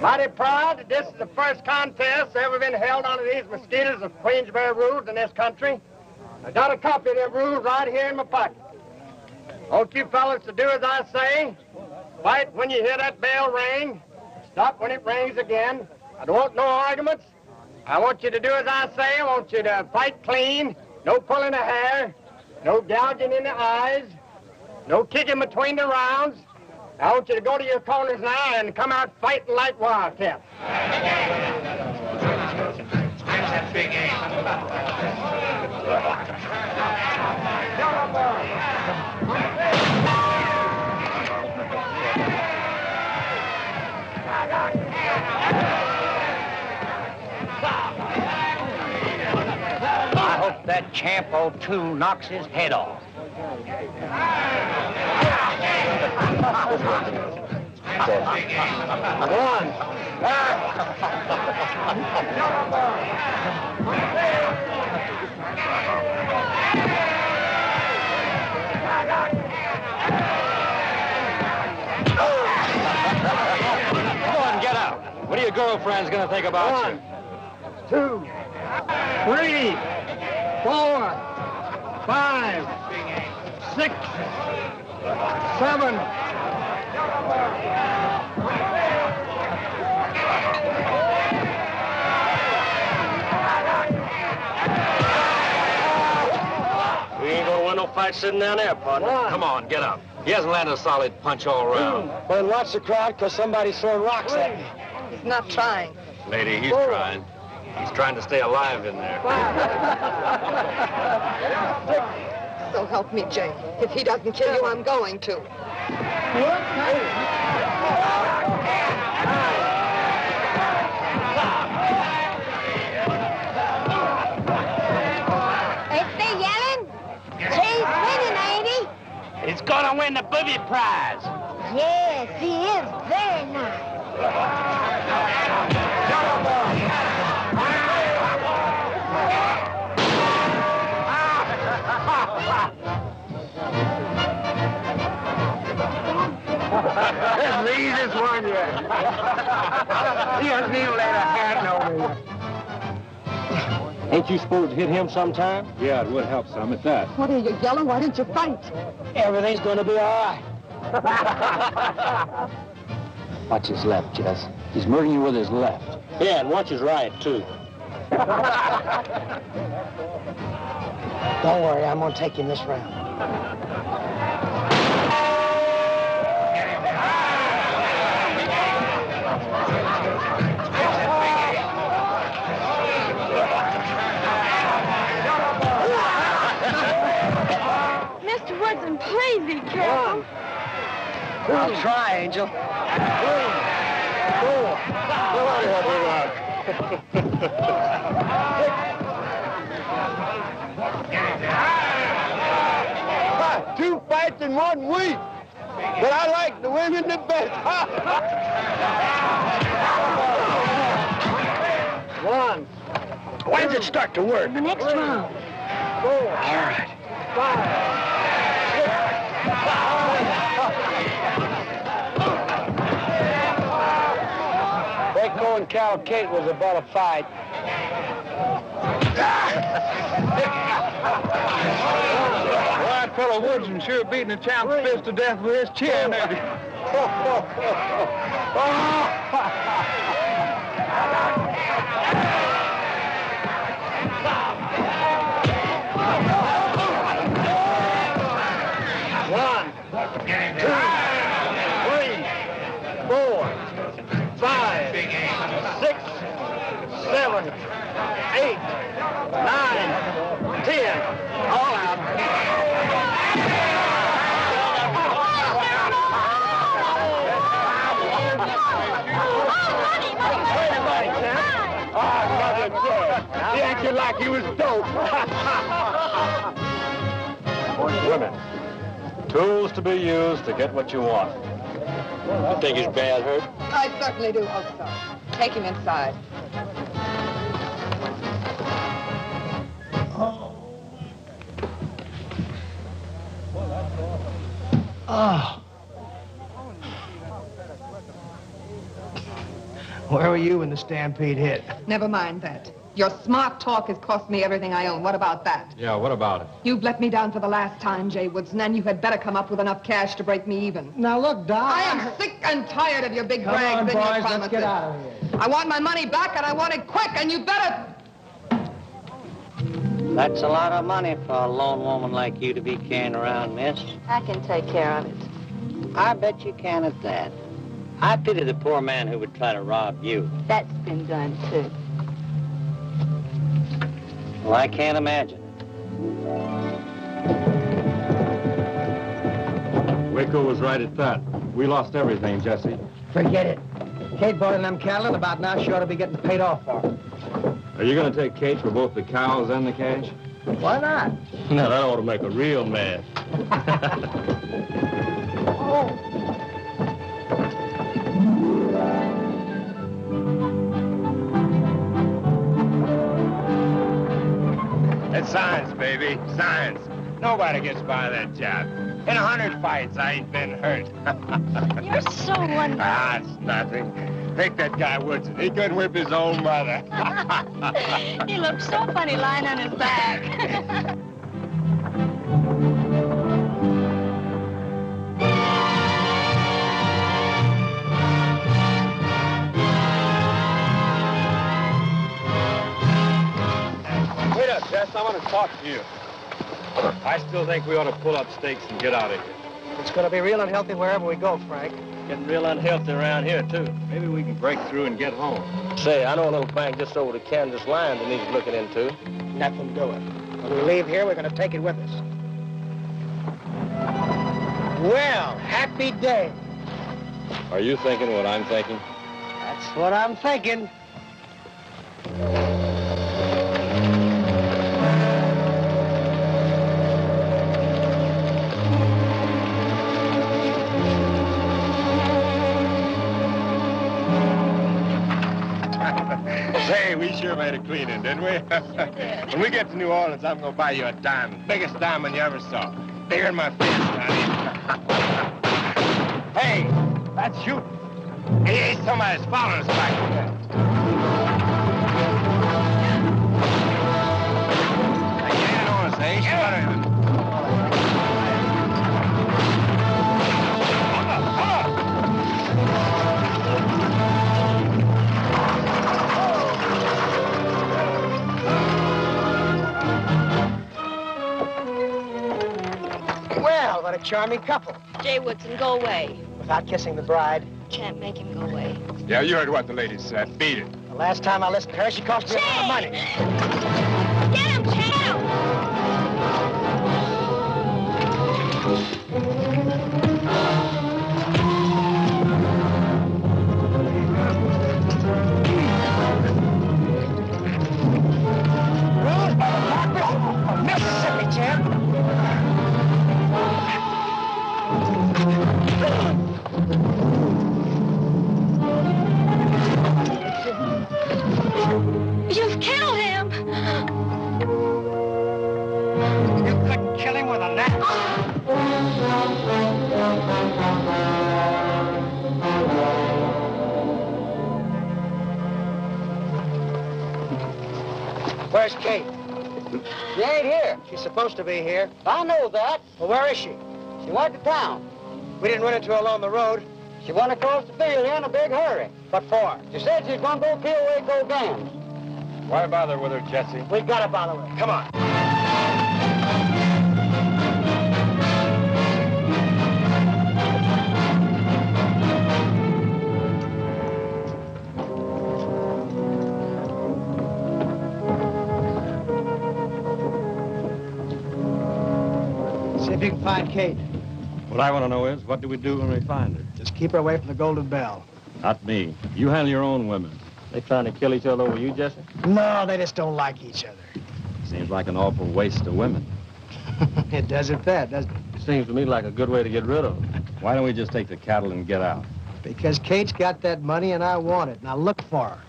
Mighty proud that this is the first contest ever been held under these mosquitoes of Queensberry rules in this country. I got a copy of them rules right here in my pocket. Want you fellas to do as I say. Fight when you hear that bell ring. Stop when it rings again. I don't want no arguments. I want you to do as I say. I want you to fight clean. No pulling of hair. No gouging in the eyes. No kicking between the rounds. I want you to go to your corners now and come out fighting like wildcats. I hope that champ 02 knocks his head off. One. Go on, get out. What are your girlfriends going to think about you? two, three, four, five, six, seven. We ain't gonna win no fight sitting down there, partner. Come on, get up. He hasn't landed a solid punch all round. Well, mm. then watch the crowd, because somebody's throwing rocks at me. He's not trying. Lady, he's trying. He's trying to stay alive in there. [laughs] [laughs] So help me, Jay. If he doesn't kill you, I'm going to. They still yelling? is gonna win the booby prize. Yes, he is very nice. That's the easiest one yet. he hasn't even laid a hand on me. Ain't you supposed to hit him sometime? Yeah, it would help some at that. What are you yelling? Why didn't you fight? Everything's gonna be all right. Watch his left, Jess. He's murdering you with his left. Yeah, and watch his right, too. Don't worry, I'm gonna take him this round. Mr. Woodson, please be careful. I'll try, Angel. Two fights in one week. But I like the women the best. [laughs] One. When's it start to work? The next round. Four. All right. Waco and Cattle Kate was about a fight. Well, that fellow Woodson sure beating the champ's fist to death with his chin, ain't [laughs] [laughs] He he was dope. Women. Tools to be used to get what you want. You think he's bad hurt? I certainly do hope so. Take him inside. Oh. Where were you when the stampede hit? Never mind that. Your smart talk has cost me everything I own. What about that? Yeah, what about it? You've let me down for the last time, Jay Woodson, and you had better come up with enough cash to break me even. Now look, Doc. I am sick and tired of your big Come brags on, and your boys, let's get out of here. I want my money back, and I want it quick, and you better... That's a lot of money for a lone woman like you to be carrying around, miss. I can take care of it. I bet you can at that. I pity the poor man who would try to rob you. That's been done, too. Well, I can't imagine. Waco was right at that. We lost everything, Jesse. Forget it. Kate bought in them cattle, and about now she ought to be getting paid off for 'em. Are you going to take Kate for both the cows and the cash? Why not? [laughs] Now, that ought to make a real mad. [laughs] [laughs] It's science, baby. Science. Nobody gets by that job. In a hundred fights, I ain't been hurt. [laughs] You're so wonderful. ah, it's nothing. Take that guy Woodson. He couldn't whip his own mother. [laughs] he looks so funny lying on his back. [laughs] Jess. I want to talk to you. I still think we ought to pull up stakes and get out of here. It's gonna be real unhealthy wherever we go, Frank. Getting real unhealthy around here, too. Maybe we can break through and get home. Say, I know a little bank just over the Kansas line that needs looking into. Nothing doing. When we leave here, we're gonna take it with us. Well, happy day. Are you thinking what I'm thinking? That's what I'm thinking. We sure made a cleaning, didn't we? [laughs] when we get to New Orleans, I'm gonna buy you a diamond. Biggest diamond you ever saw. Bigger than my fist, honey. [laughs] hey, that's you. Hey, hey, somebody's following us back there. Hey, get on us, what a charming couple. Jay Woodson, go away. Without kissing the bride. Can't make him go away. Yeah, you heard what the lady said. Beat it. The last time I listened to her, she cost me a lot of money. To be here. I know that. Well, where is she? She went to town. We didn't run into her along the road. She went across the field here in a big hurry. What for? She said she's gonna go kill Waco again. Why bother with her, Jesse? We gotta bother her. Come on. See if you can find Kate. What I want to know is, what do we do when we find her? Just keep her away from the Golden Bell. Not me. You handle your own women. They trying to kill each other over you, Jesse? No, they just don't like each other. Seems like an awful waste of women. [laughs] it does at that, doesn't it? Seems to me like a good way to get rid of them. Why don't we just take the cattle and get out? Because Kate's got that money and I want it. Now look for her.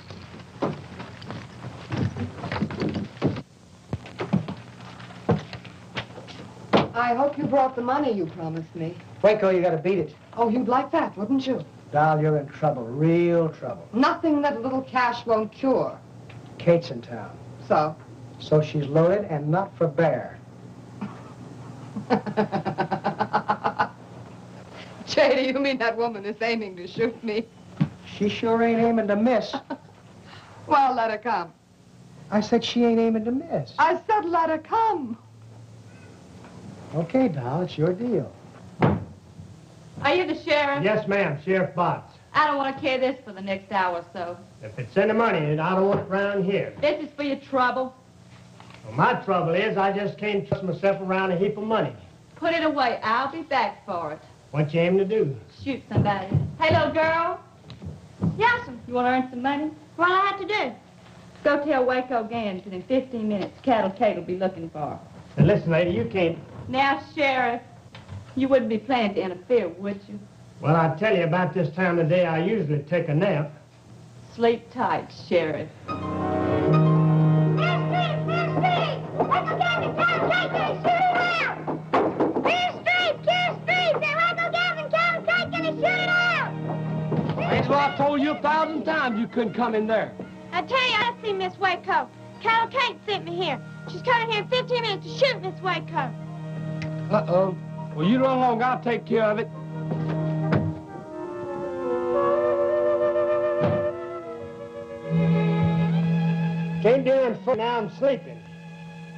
I hope you brought the money you promised me. Waco, you gotta beat it. Oh, you'd like that, wouldn't you? Doll, you're in trouble. Real trouble. Nothing that a little cash won't cure. Kate's in town. So? So she's loaded and not for bear. [laughs] Jay, do you mean that woman is aiming to shoot me? She sure ain't aiming to miss. [laughs] Well, let her come. I said she ain't aiming to miss. I said let her come. Okay, doll, it's your deal. Are you the sheriff? Yes, ma'am, Sheriff Botts. I don't want to carry this for the next hour or so. If it's any money, I don't want it around here. This is for your trouble. Well, my trouble is I just can't trust myself around a heap of money. Put it away. I'll be back for it. What you aim to do? Shoot somebody. Hey, little girl. Yes'm. You want to earn some money? What I have to do? Go tell Waco Gans that in 15 minutes, Cattle Kate will be looking for her. Now, listen, lady, you can't... Now, Sheriff, you wouldn't be planning to interfere, would you? Well, I tell you, about this time of day, I usually take a nap. Sleep tight, Sheriff. Miss Dave, Miss Steep! Uncle Gavin, Cattle Kate, gonna out! Miss Dave, can't state! Now Uncle Gavin, Cattle Kate, shoot it out! That's what I told you a thousand times you couldn't come in there. I tell you, I see Miss Waco. Cattle Kate sent me here. She's coming here in 15 minutes to shoot Miss Waco. Uh-oh. Well, you run along. I'll take care of it. Came down for now I'm sleeping.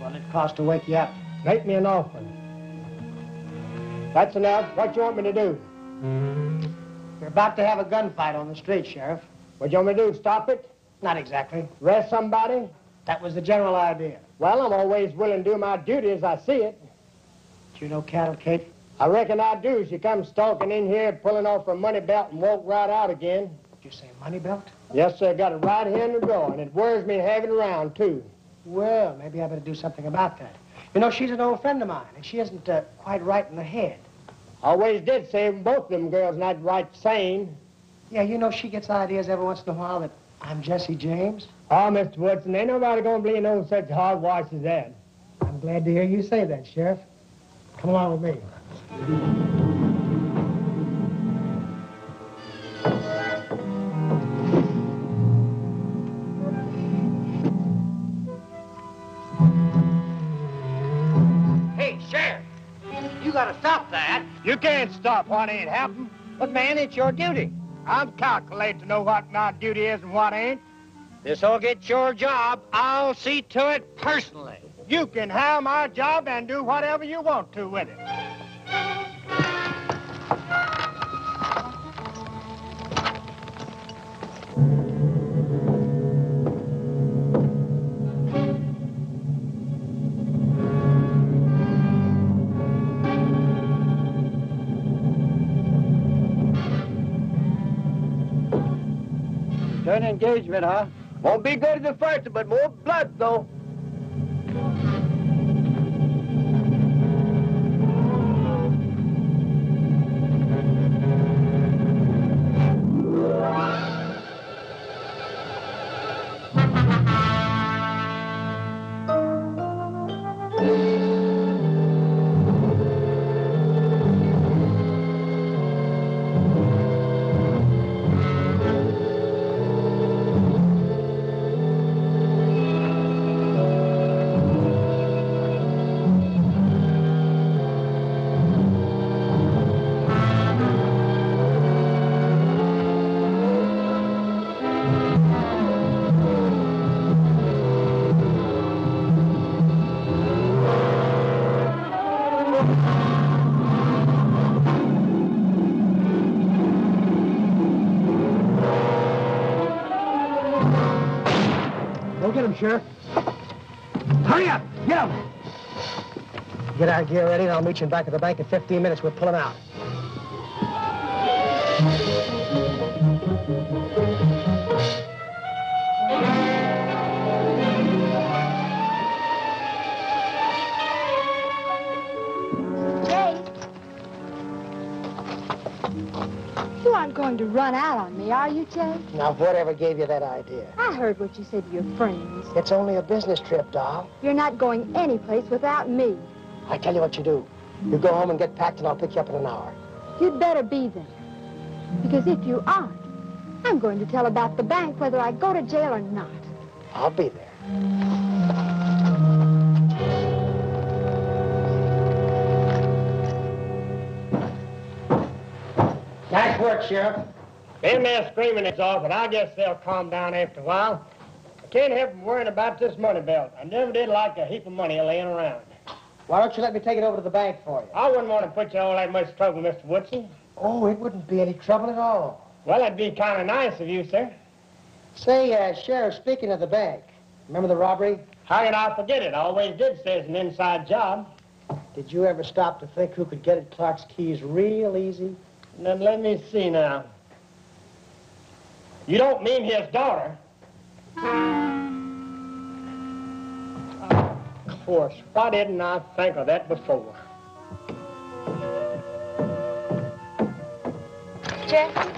Well, it cost to wake you up. Make me an offering. That's enough. What you want me to do? You're about to have a gunfight on the street, Sheriff. What you want me to do? Stop it? Not exactly. Arrest somebody? That was the general idea. Well, I'm always willing to do my duty as I see it. Do you know Cattle Kate? I reckon I do. She comes stalking in here, pulling off her money belt and walk right out again. Did You say money belt? Yes, sir. Got it right here in the drawer, and it worries me to have it around, too. Well, maybe I better do something about that. You know, she's an old friend of mine, and she isn't uh, quite right in the head. Always did say both of them girls not right sane. Yeah, you know, she gets ideas every once in a while that I'm Jesse James. Oh, Mr. Woodson, ain't nobody gonna believe no such hogwash as that. I'm glad to hear you say that, Sheriff. Come along with me. Hey, Sheriff, you gotta stop that. You can't stop what ain't happened. But, man, it's your duty. I'm calculated to know what my duty is and what ain't. This'll get your job. I'll see to it personally. You can have my job and do whatever you want to with it. Turn engagement, huh? Won't be good as the first, but more blood, though. Go get Sheriff. Hurry up! Get him! Get our gear ready, and I'll meet you back of the bank in 15 minutes. We'll pull him out. Are you, Jay? Now, whatever gave you that idea? I heard what you said to your friends. It's only a business trip, doll. You're not going anyplace without me. I tell you what you do. You go home and get packed, and I'll pick you up in an hour. You'd better be there. Because if you aren't, I'm going to tell about the bank whether I go to jail or not. I'll be there. Nice work, Sheriff. Them man screaming is off, but I guess they'll calm down after a while. I can't help worrying about this money belt. I never did like a heap of money laying around. Why don't you let me take it over to the bank for you? I wouldn't want to put you all that much trouble, Mr. Woodson. Oh, it wouldn't be any trouble at all. Well, that'd be kind of nice of you, sir. Say, uh, Sheriff, speaking of the bank, remember the robbery? How can I forget it? I always did say it's an inside job. Did you ever stop to think who could get at Clark's keys real easy? Then let me see now. You don't mean his daughter? Of course. Why didn't I think of that before? Jesse,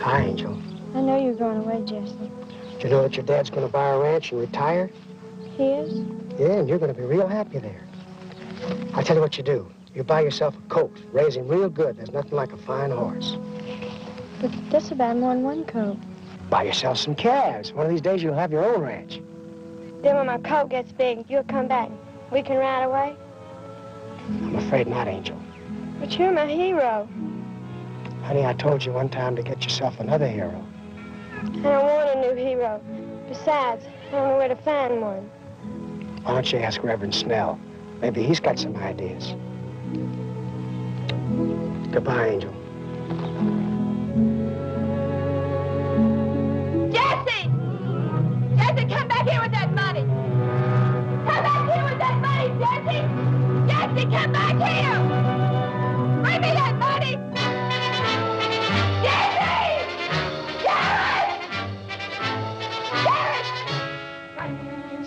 Hi, Angel. I know you're going away, Jesse. Did you know that your dad's going to buy a ranch and retire? He is? Yeah, and you're going to be real happy there. I'll tell you what you do. You buy yourself a colt, raise him real good. There's nothing like a fine horse. But that's about more than one coat. Buy yourself some calves. One of these days you'll have your own ranch. Then when my coat gets big, you'll come back. We can ride away. I'm afraid not, Angel. But you're my hero. Honey, I told you one time to get yourself another hero. I don't want a new hero. Besides, I don't know where to find one. Why don't you ask Reverend Snell? Maybe he's got some ideas. Goodbye, Angel. Jesse, come back here with that money! Come back here with that money, Jesse! Jesse, come back here! Bring me that money! Jesse! Sheriff! Sheriff!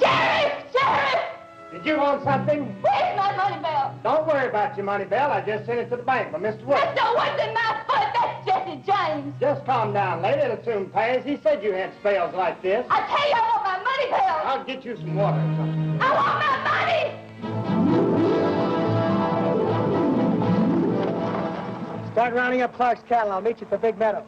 Sheriff! Sheriff! Did you want something? Where's my money belt? Don't worry about your money, Belle. I just sent it to the bank by Mr. Wood. That's no what's in my foot! That's Jesse James. Just calm down, lady. It'll soon pass. He said you had spells like this. I tell you, I want my money back. I'll get you some water or something. I want my money. Start rounding up Clark's cattle. I'll meet you at the big meadow.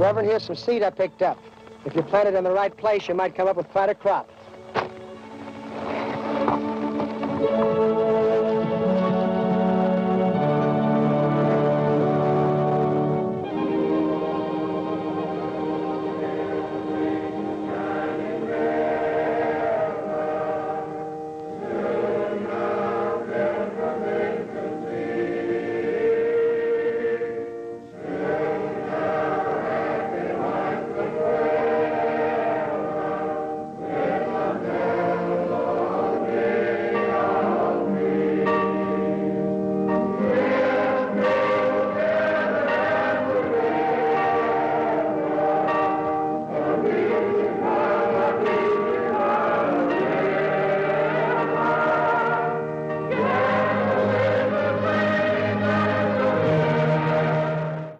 Reverend, here's some seed I picked up. If you plant it in the right place, you might come up with quite a crop.